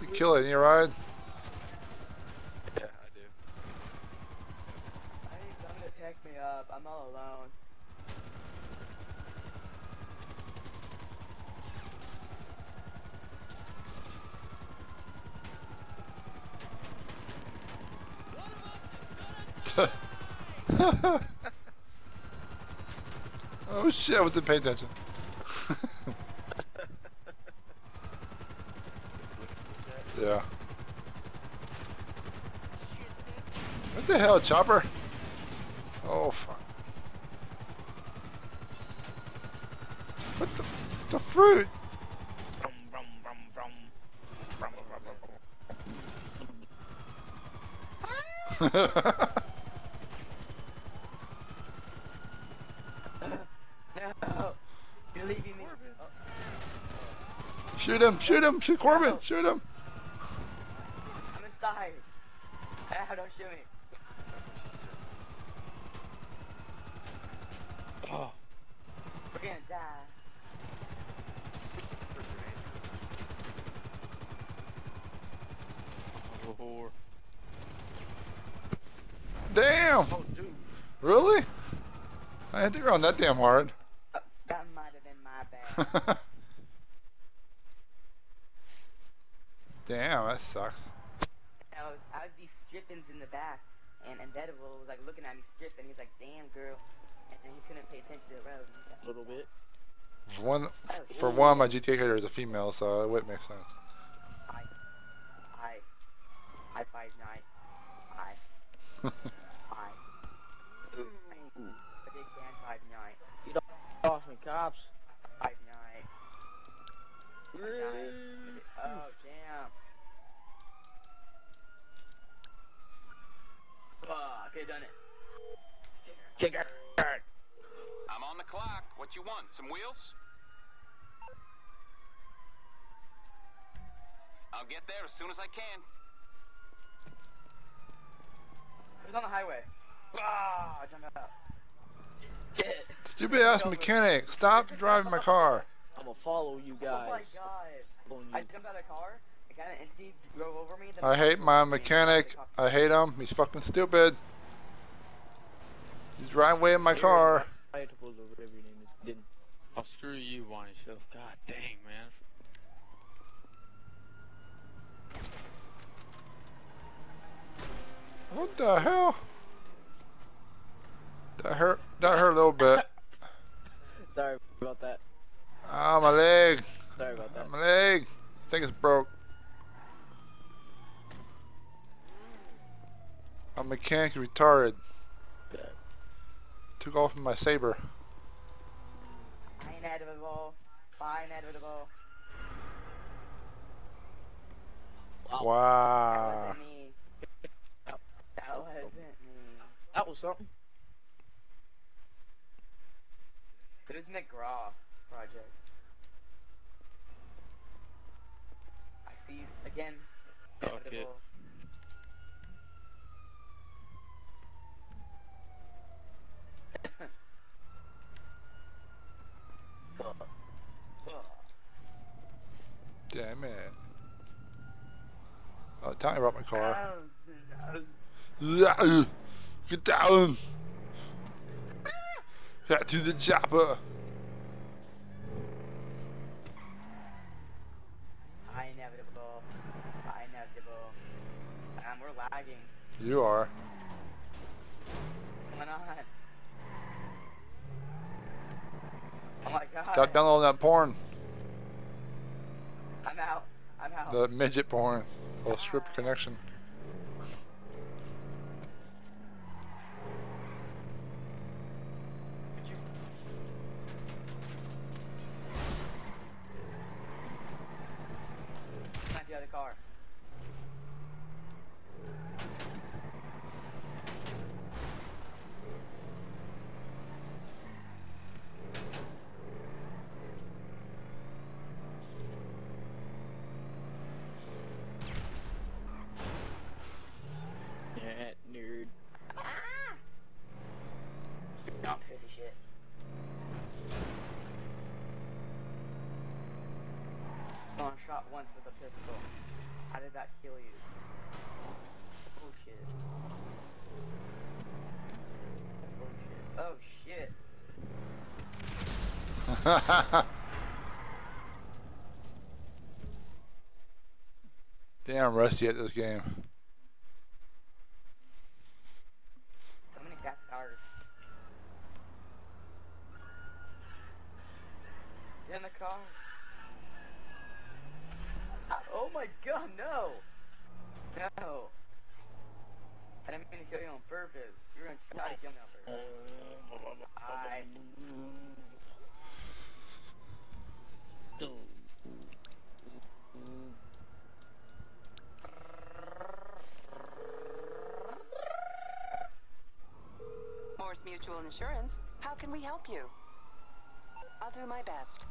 You kill it in your ride? Up. I'm all alone. oh shit, I wasn't paying attention. yeah. What the hell, chopper? Oh, fuck. What the? The fruit! no. You're leaving me. Shoot him, shoot him, shoot Corbin, shoot him. I didn't think around that damn hard. Oh, that might have been my bad. damn, that sucks. I was, I was these strippings in the back, and Undeadable was like looking at me stripping. He's like, "Damn, girl," and then he couldn't pay attention to the road. A little bit. For one, Oh, for one, my GTA character is a female, so it would make sense. I, I, I five nine, I, I. A big fan five nine, Get off me, cops. five nine. Five nine. Oh damn. Oh, I could have done it. Kick it. I'm on the clock. What you want? Some wheels? I'll get there as soon as I can. Who's on the highway? Ah, I jumped out. Shit. Stupid ass mechanic, stop driving my car. I'm gonna follow you guys. Oh my guys. god. Following I you. jumped out of the car. I got an instinct drove over me. Then I hate my mechanic. I hate him. He's fucking stupid. He's driving away in my car. Right, or whatever your name is. Didn't. Oh, screw you, Bonnie Shelf. God dang, man. What the hell? That hurt. That hurt a little bit. Sorry about that. Ah, my leg. Sorry about that. My leg. I think it's broke. My mechanic retarded. Good. Took off my saber. Inevitable. Inevitable. That Wow. wasn't me. That wasn't me. That was something. It was McGraw project. I see you again. Okay. Inevitable. Damn it. Oh, Tommy brought my car. Oh, yeah, Get down! To the chopper! Inevitable. Inevitable. Um, we're lagging. You are. What's going on? Oh my god. Stop downloading that porn. I'm out. I'm out. The midget porn. Little strip connection. Not the other car. Yeah, nerd. No, piece of shit. Oh, I shot once with a pistol. How did that kill you? Oh shit. Oh shit. Oh shit. Damn rusty at this game. So many gas cars. Get in the car. Ah, Oh my god, no! No! I didn't mean to kill you on purpose. You were gonna try to kill me on purpose. I. Mutual Insurance. How can we help you? I'll do my best.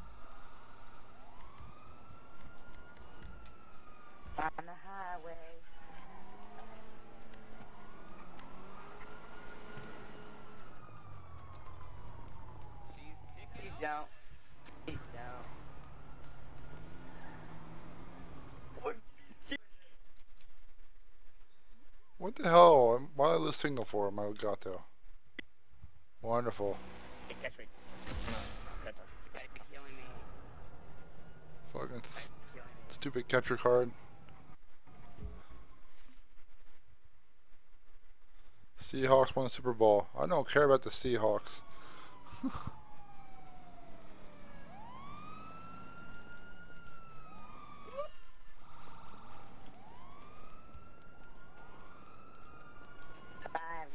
On the highway. He's down. He's down. What? What the hell? Lose signal for him? Got though. Wonderful. Fucking stupid capture card. Seahawks won Super Bowl. I don't care about the Seahawks.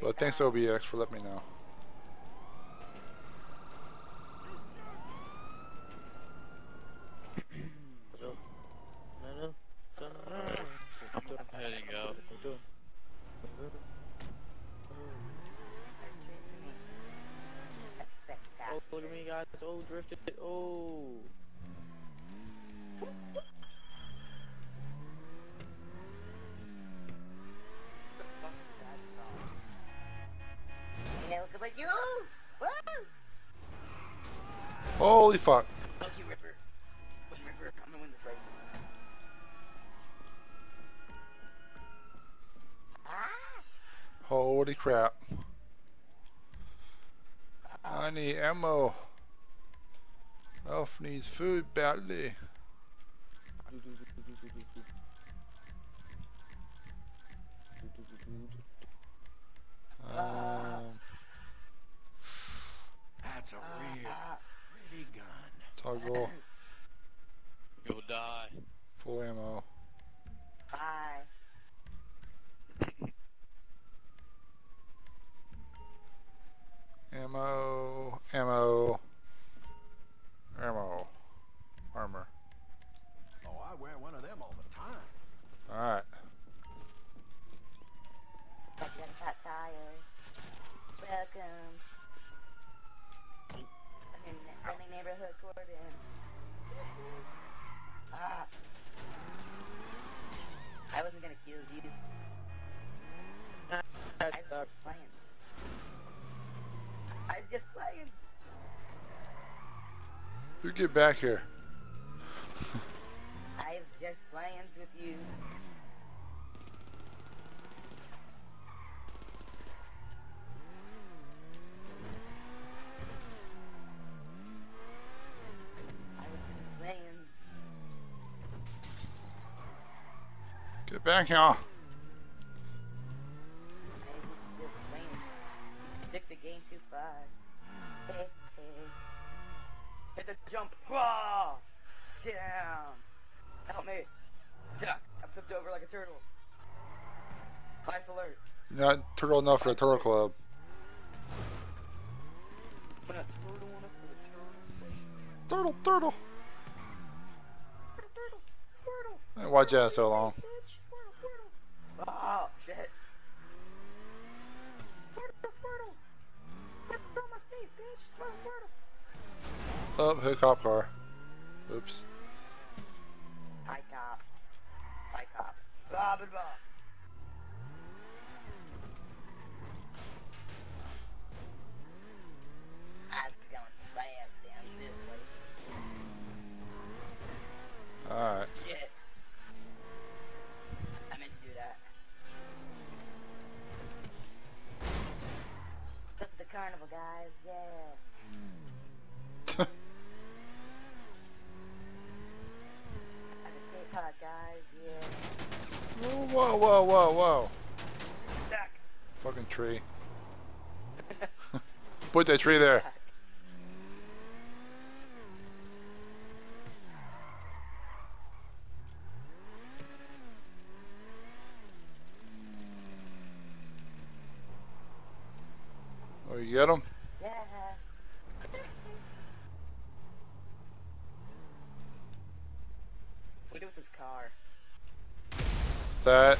But thanks OBX for letting me know. Oh, look at me, guys. Oh, drifted. Oh. Yeah, look like you. Woo! Holy fuck. Fuck you, Ripper. Fuck you, Ripper. I'm gonna win this race. Holy crap. I need ammo. Needs food badly. Um, That's a real pretty gun. toggle, You'll die. full ammo. Bye. Ammo, ammo, ammo, armor. Oh, I wear one of them all the time. Alright. Got you got a flat tire. Welcome. Friendly neighborhood Gordon. Ah. I wasn't gonna kill you. I was just playing. I was just playing. You get back here. I was just playing with you. I was just playing. Get back here. I was just. Stick the game too far. Hit the jump. Ah! Down. Help me. Duck. I'm flipped over like a turtle. Life alert. You're not turtle enough for the turtle club. Turtle one up for the turtle. Turtle, turtle. Turtle, Hey, Watch out so long. Oh, shit. Turtle, turtle. Turtle on my face, bitch. Turtle, turtle. Oh, a cop car. Oops. Hi, cop. Hi, cop. Bob and Bob. I was going fast down this way. Alright. Carnival, guys. Yeah. At the skate park, guys. Yeah. Whoa, whoa, whoa, whoa, whoa. Fucking tree. Put that tree there. Get him? Yeah. What do we do with this car? That.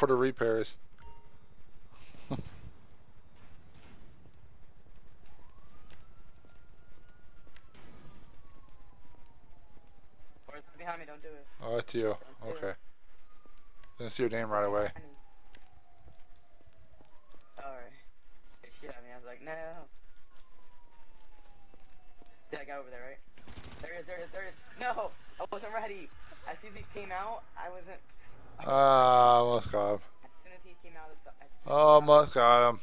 For the repairs. Behind me, don't do it. Oh, it's you. Okay. Didn't see your name right away. Alright. Shit at me, I was like, no. That guy over there, right? There he is, there he is, there he is. No! I wasn't ready. As soon as he came out, I wasn't. Ah, almost got him. As soon as he came out, as, as, Almost got him.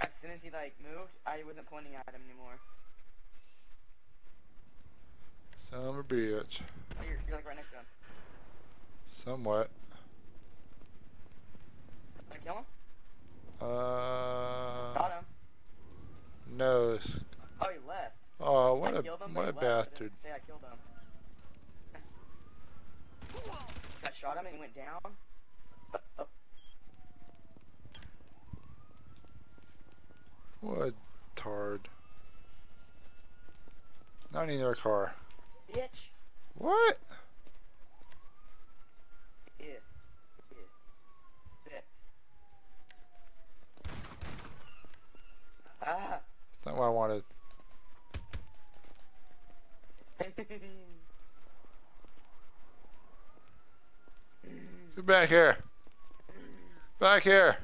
as soon as he like moved, I wasn't pointing at him anymore. Son of a bitch. Oh, you're, you're like right next to him. Somewhat. Wanna kill him? Uh. Got him. No. Oh, he left. Oh, what I a what a left. Bastard. didn't I killed him. I shot him and he went down. What tard. Not in their car. bitch. What? Yeah. Ah. That's not what I wanted. Get back here. Back here.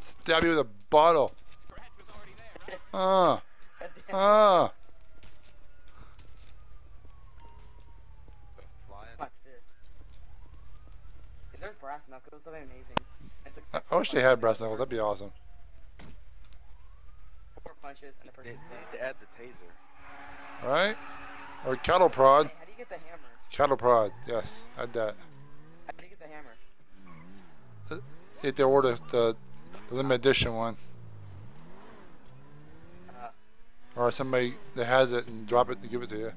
Stab you with a bottle. Uh. Uh. Watch this. If there's brass knuckles, that'd be amazing. It's I wish they had breast knuckles. That'd be awesome. four punches and a person need to add the taser. Right? Or cattle prod. Hey, how do you get the hammer? Cattle prod. Yes, add that. How do you get the hammer? If they order the, the limited edition one. Uh, Or somebody that has it and drop it and give it to you.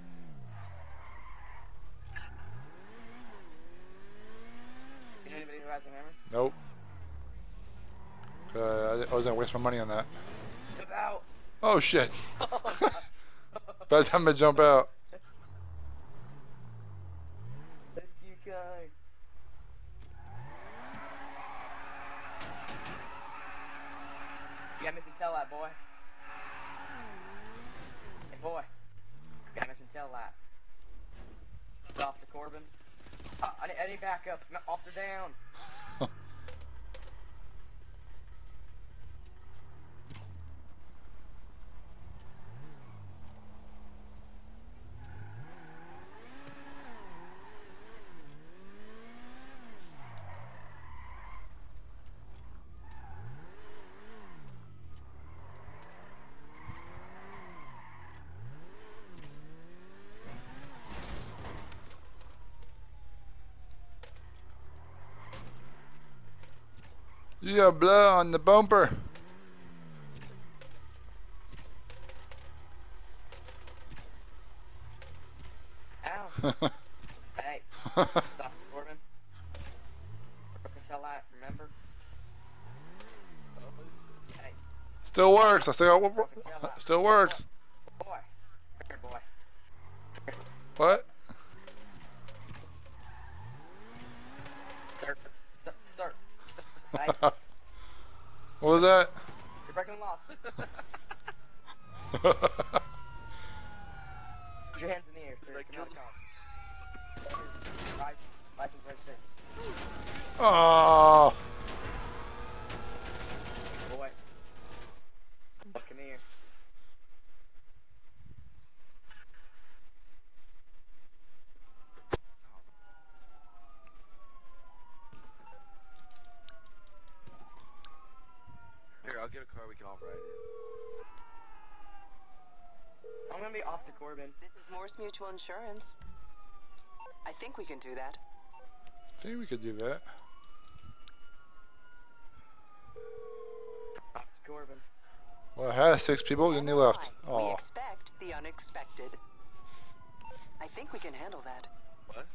you anybody who has a hammer? Nope. Uh, I- was gonna waste my money on that. Jump out! Oh shit. By the time I jump out. You guy. You got missing tail lap, boy. Hey, boy. You got missing tail lap. Get off the Corbin. Uh, I, need, I need backup. No, Officer down. Got blood on the bumper. Ow. hey. Officer Corbin. Broken tail lap, remember? Hey. still works. I still still works. Boy. Boy. What? Start. Start. Start. Hey. what was that? You're breaking the laws. Put your hands in the air, sir. Come on, come on. Right. License right there. oh. Boy. Come here. Here, I'll get a car we can all ride in. I'm gonna Officer Corbin. This is Mors Mutual Insurance. I think we can do that. I think we could do that. Officer Corbin. Well, I had six people, and they left. Oh. We Oh, expect the unexpected. I think we can handle that. What?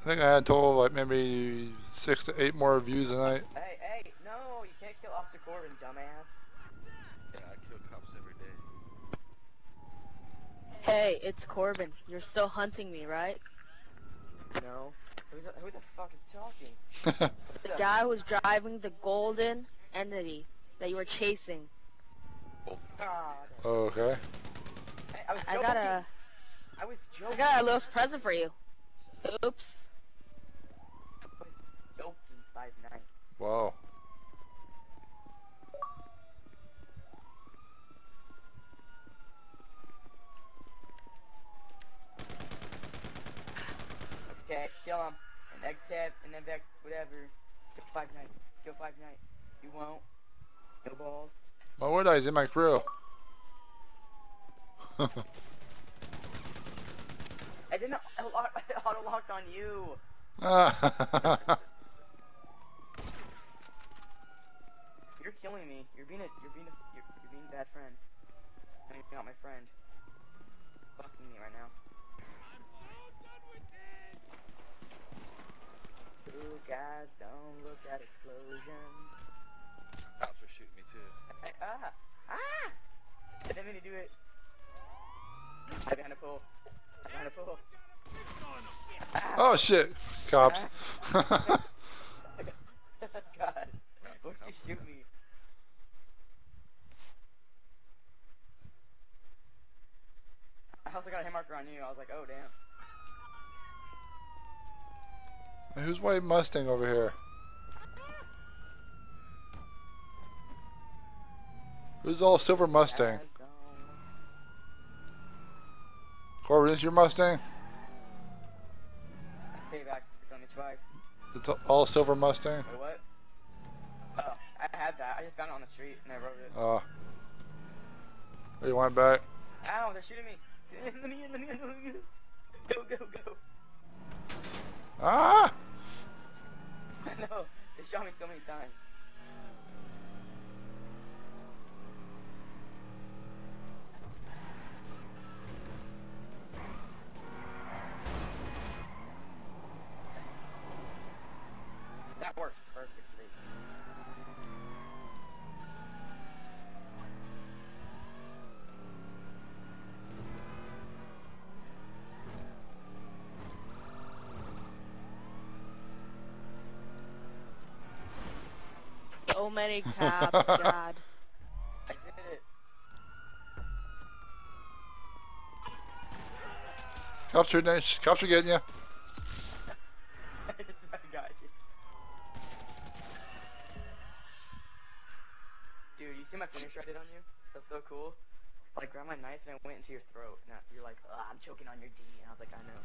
I think I had a total of like maybe six to eight more views tonight. Hey, hey, no, you can't kill Officer Corbin, dumbass. Yeah, I kill cops every day. Hey, it's Corbin. You're still hunting me, right? No. Who the, who the fuck is talking? The guy who's driving the golden entity that you were chasing. God. okay. Hey, I was I joking. got a, I was joking. I got a little present for you. Oops. Joking, five nine. Wow. Okay, kill him. And egg tab, and then back, whatever. Kill five nine. Kill five nine. You won't. No balls. My wood eye's in my crew. I didn't auto locked on you. You're killing me. You're being a you're being a you're, you're being a bad friend. I mean, you're not my friend. Fucking me right now. Ooh, guys, don't look at explosions. Cops were shooting me too. Hey, ah! Ah! I didn't mean to do it. I'm behind a pole. I behind a pole. Ah! oh shit, cops. God, why'd you shoot me? I also got a hit marker on you. I was like, oh damn. Who's white Mustang over here? Who's all silver Mustang? Corbin, is your Mustang? Payback. It's on me twice. It's all silver Mustang? Wait, what? Oh, I had that. I just found it on the street and I wrote it. Oh. Uh, you want it back? Ow, they're shooting me. Let me in, let me in, let me in. Go, go, go. Ah! I know. They shot me so many times. Many cops, God. I did it. Cops are, cops are getting you. I got you. Dude, you see my finisher I did on you? That's so cool. I grabbed my knife and I went into your throat, and I- you're like, I'm choking on your D, and I was like, I know.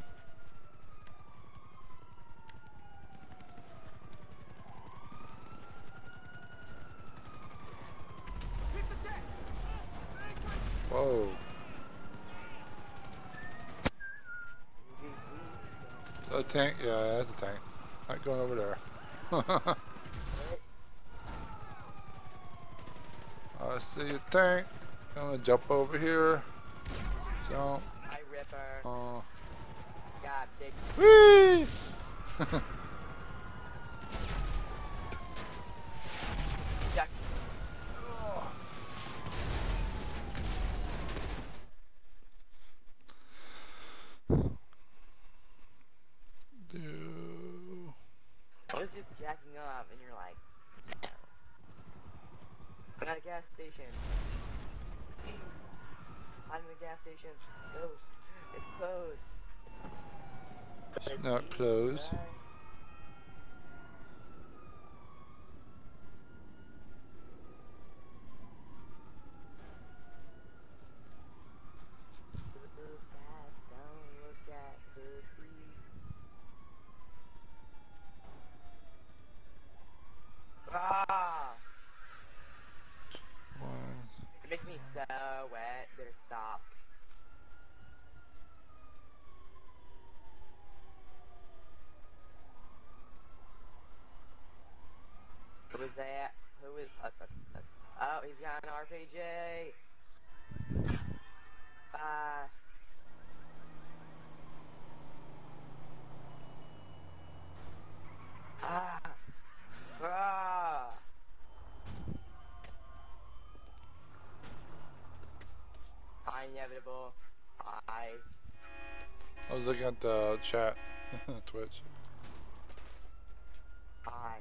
Whoa. A tank? Yeah, that's a tank. Not going over there. I see a tank. I'm gonna jump over here. Jump. Hi, Ripper. Uh, God, big. whee! Jack. Do- What is it jacking up, and you're like, I'm at a gas station. I'm in the gas station. Go. It's closed. It's not closed. Bye. Look at, don't look at pussy. Ah! One. It makes me so wet. Better stop. RPG. Bye. Ah. Ah. Inevitable. I. I was looking at the chat, Twitch. I.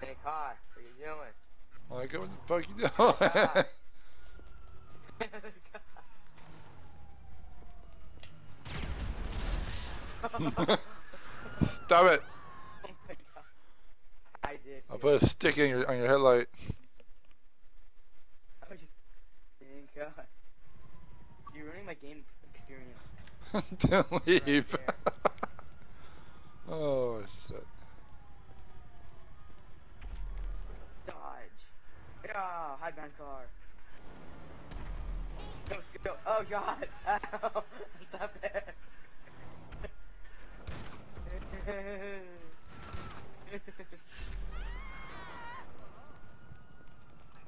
Hey, car. What are you doing? I'm like, what the fuck you doing? Stop it! I did. I put a stick in your on your headlight. I was just. Thank God. You're ruining my game experience. Don't leave. oh shit. Dodge. Yeah, hidebound car. Go, go. Oh God. Ow. Stop it.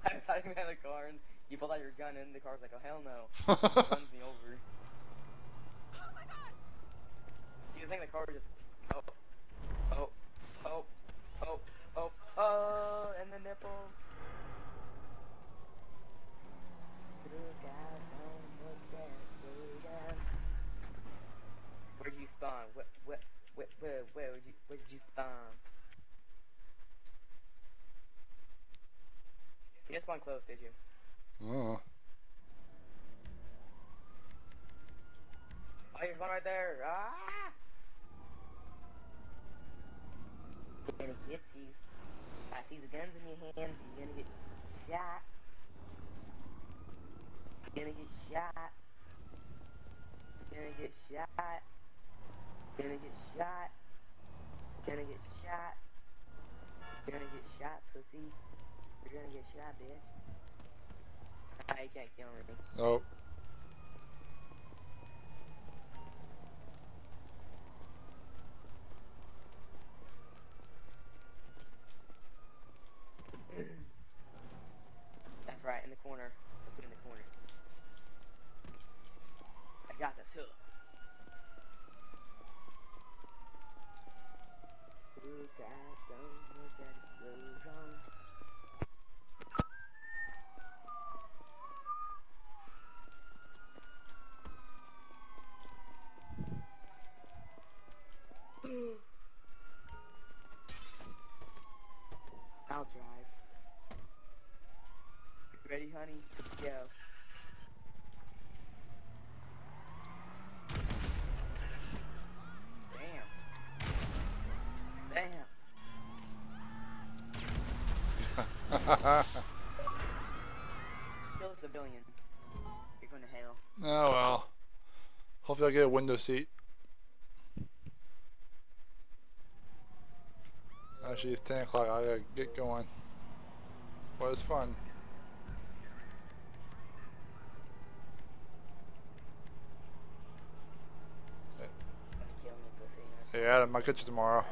I was hiding behind the car and you pulled out your gun and the car's like, oh hell no. runs me over. Oh my god! You think the car just oh oh oh oh oh oh and the nipples. Look out, don't look that way down. Where'd you spawn? What what where where where you where did you spawn? You just spawned close, did you? Oh. Oh, there's one right there. Ah! Gonna get you. I see the guns in your hands. You're gonna get shot. You're gonna get shot. You're gonna get shot. You're gonna get shot. You're gonna get shot. You're gonna get shot, pussy. You're gonna get shot, bitch. You can't kill me. Nope. That's right, in the corner. Let's get in the corner. I got this hook look at it, goes on. I'll drive. Ready, honey? Go. Damn. Damn. Kill a civilian. You're going to hell. oh well. Hopefully I'll get a window seat. It's 10 o'clock. I gotta get going. It's fun. Hey Adam, I'll catch you tomorrow.